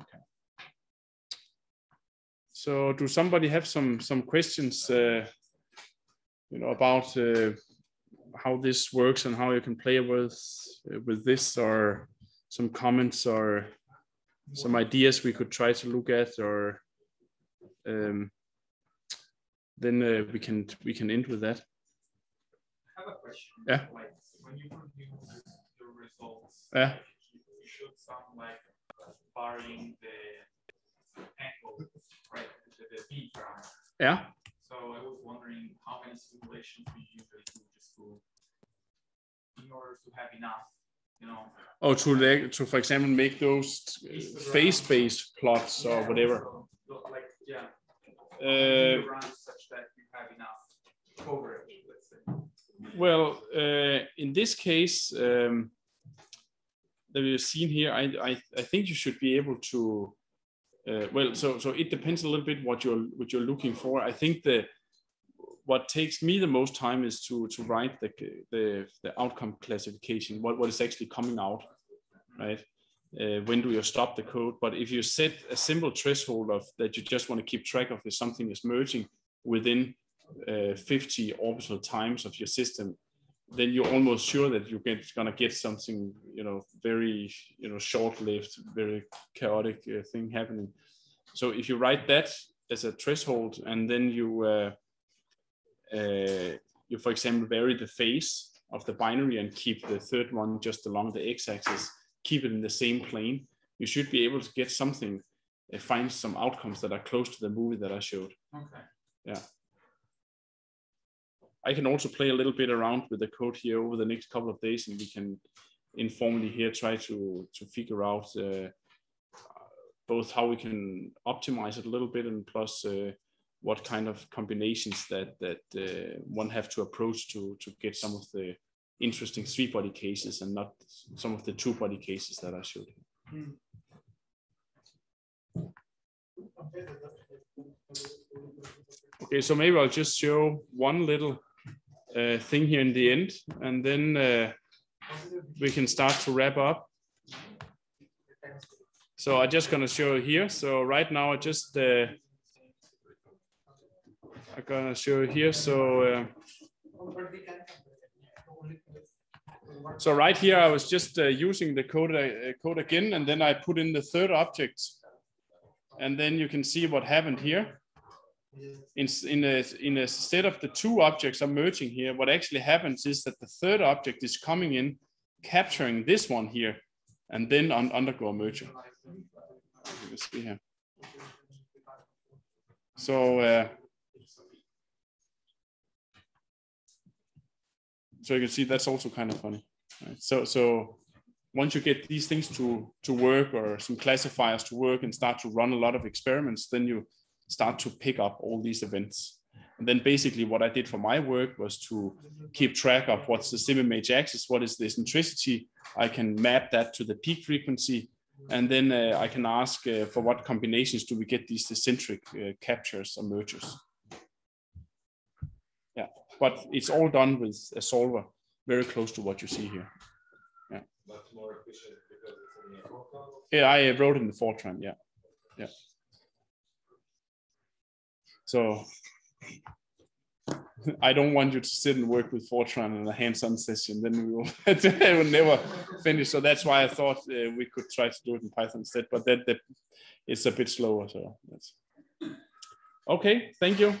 A: Okay. So, do somebody have some some questions, uh, you know, about uh, how this works and how you can play with uh, with this, or some comments or some ideas we could try to look at, or um, then uh, we can we can end with that.
H: I have a question.
A: Yeah.
H: Like when you produce your results,
A: Yeah.
H: you should some like varying the angle, right? The, the.
A: Yeah.
H: So I was wondering how many simulations you usually do just to in order to have enough, you know?
A: Oh, to to for example make those uh, phase-space plots or whatever.
H: Like yeah.
A: Uh,
H: run such that you have enough coverage, let's say.
A: Well, uh, in this case, um, that we've seen here, I, I, I think you should be able to. Uh, well, so so it depends a little bit what you're what you're looking for. I think the what takes me the most time is to to write the the, the outcome classification. What what is actually coming out, right? Uh, when do you stop the code? But if you set a simple threshold of that you just want to keep track of if something is merging within uh, 50 orbital times of your system, then you're almost sure that you're gonna get something, you know, very, you know, short-lived, very chaotic uh, thing happening. So if you write that as a threshold, and then you, uh, uh, you for example vary the phase of the binary and keep the third one just along the x-axis, keep it in the same plane, you should be able to get something, uh, find some outcomes that are close to the movie that I showed.
H: Okay.
A: Yeah. I can also play a little bit around with the code here over the next couple of days, and we can informally here try to to figure out uh, both how we can optimize it a little bit, and plus uh, what kind of combinations that that uh, one have to approach to to get some of the interesting three body cases and not some of the two body cases that I showed.
H: Hmm.
A: Okay, so maybe I'll just show one little uh, thing here in the end, and then uh, we can start to wrap up. So I'm just gonna show here. So right now I just uh, I'm gonna show here. So, uh, so right here, I was just uh, using the code, uh, code again, and then I put in the third object. And then you can see what happened here. In, in, a, in a state of the two objects are merging here, what actually happens is that the third object is coming in, capturing this one here, and then un undergo a merger. See here. So, uh, so you can see that's also kind of funny. Right? So, so once you get these things to to work or some classifiers to work and start to run a lot of experiments, then you start to pick up all these events. And then basically what I did for my work was to keep track of what's the semi-major axis, what is the eccentricity. I can map that to the peak frequency. And then uh, I can ask uh, for what combinations do we get these eccentric uh, captures or mergers. Yeah, but it's all done with a solver very close to what you see here. Yeah.
I: Much more efficient because it's in the Fortran.
A: Yeah, I wrote in the Fortran. Yeah, yeah. So I don't want you to sit and work with Fortran in a hands-on session. Then we will, will never finish. So that's why I thought uh, we could try to do it in Python instead. But that, that it's a bit slower. So that's okay. Thank you.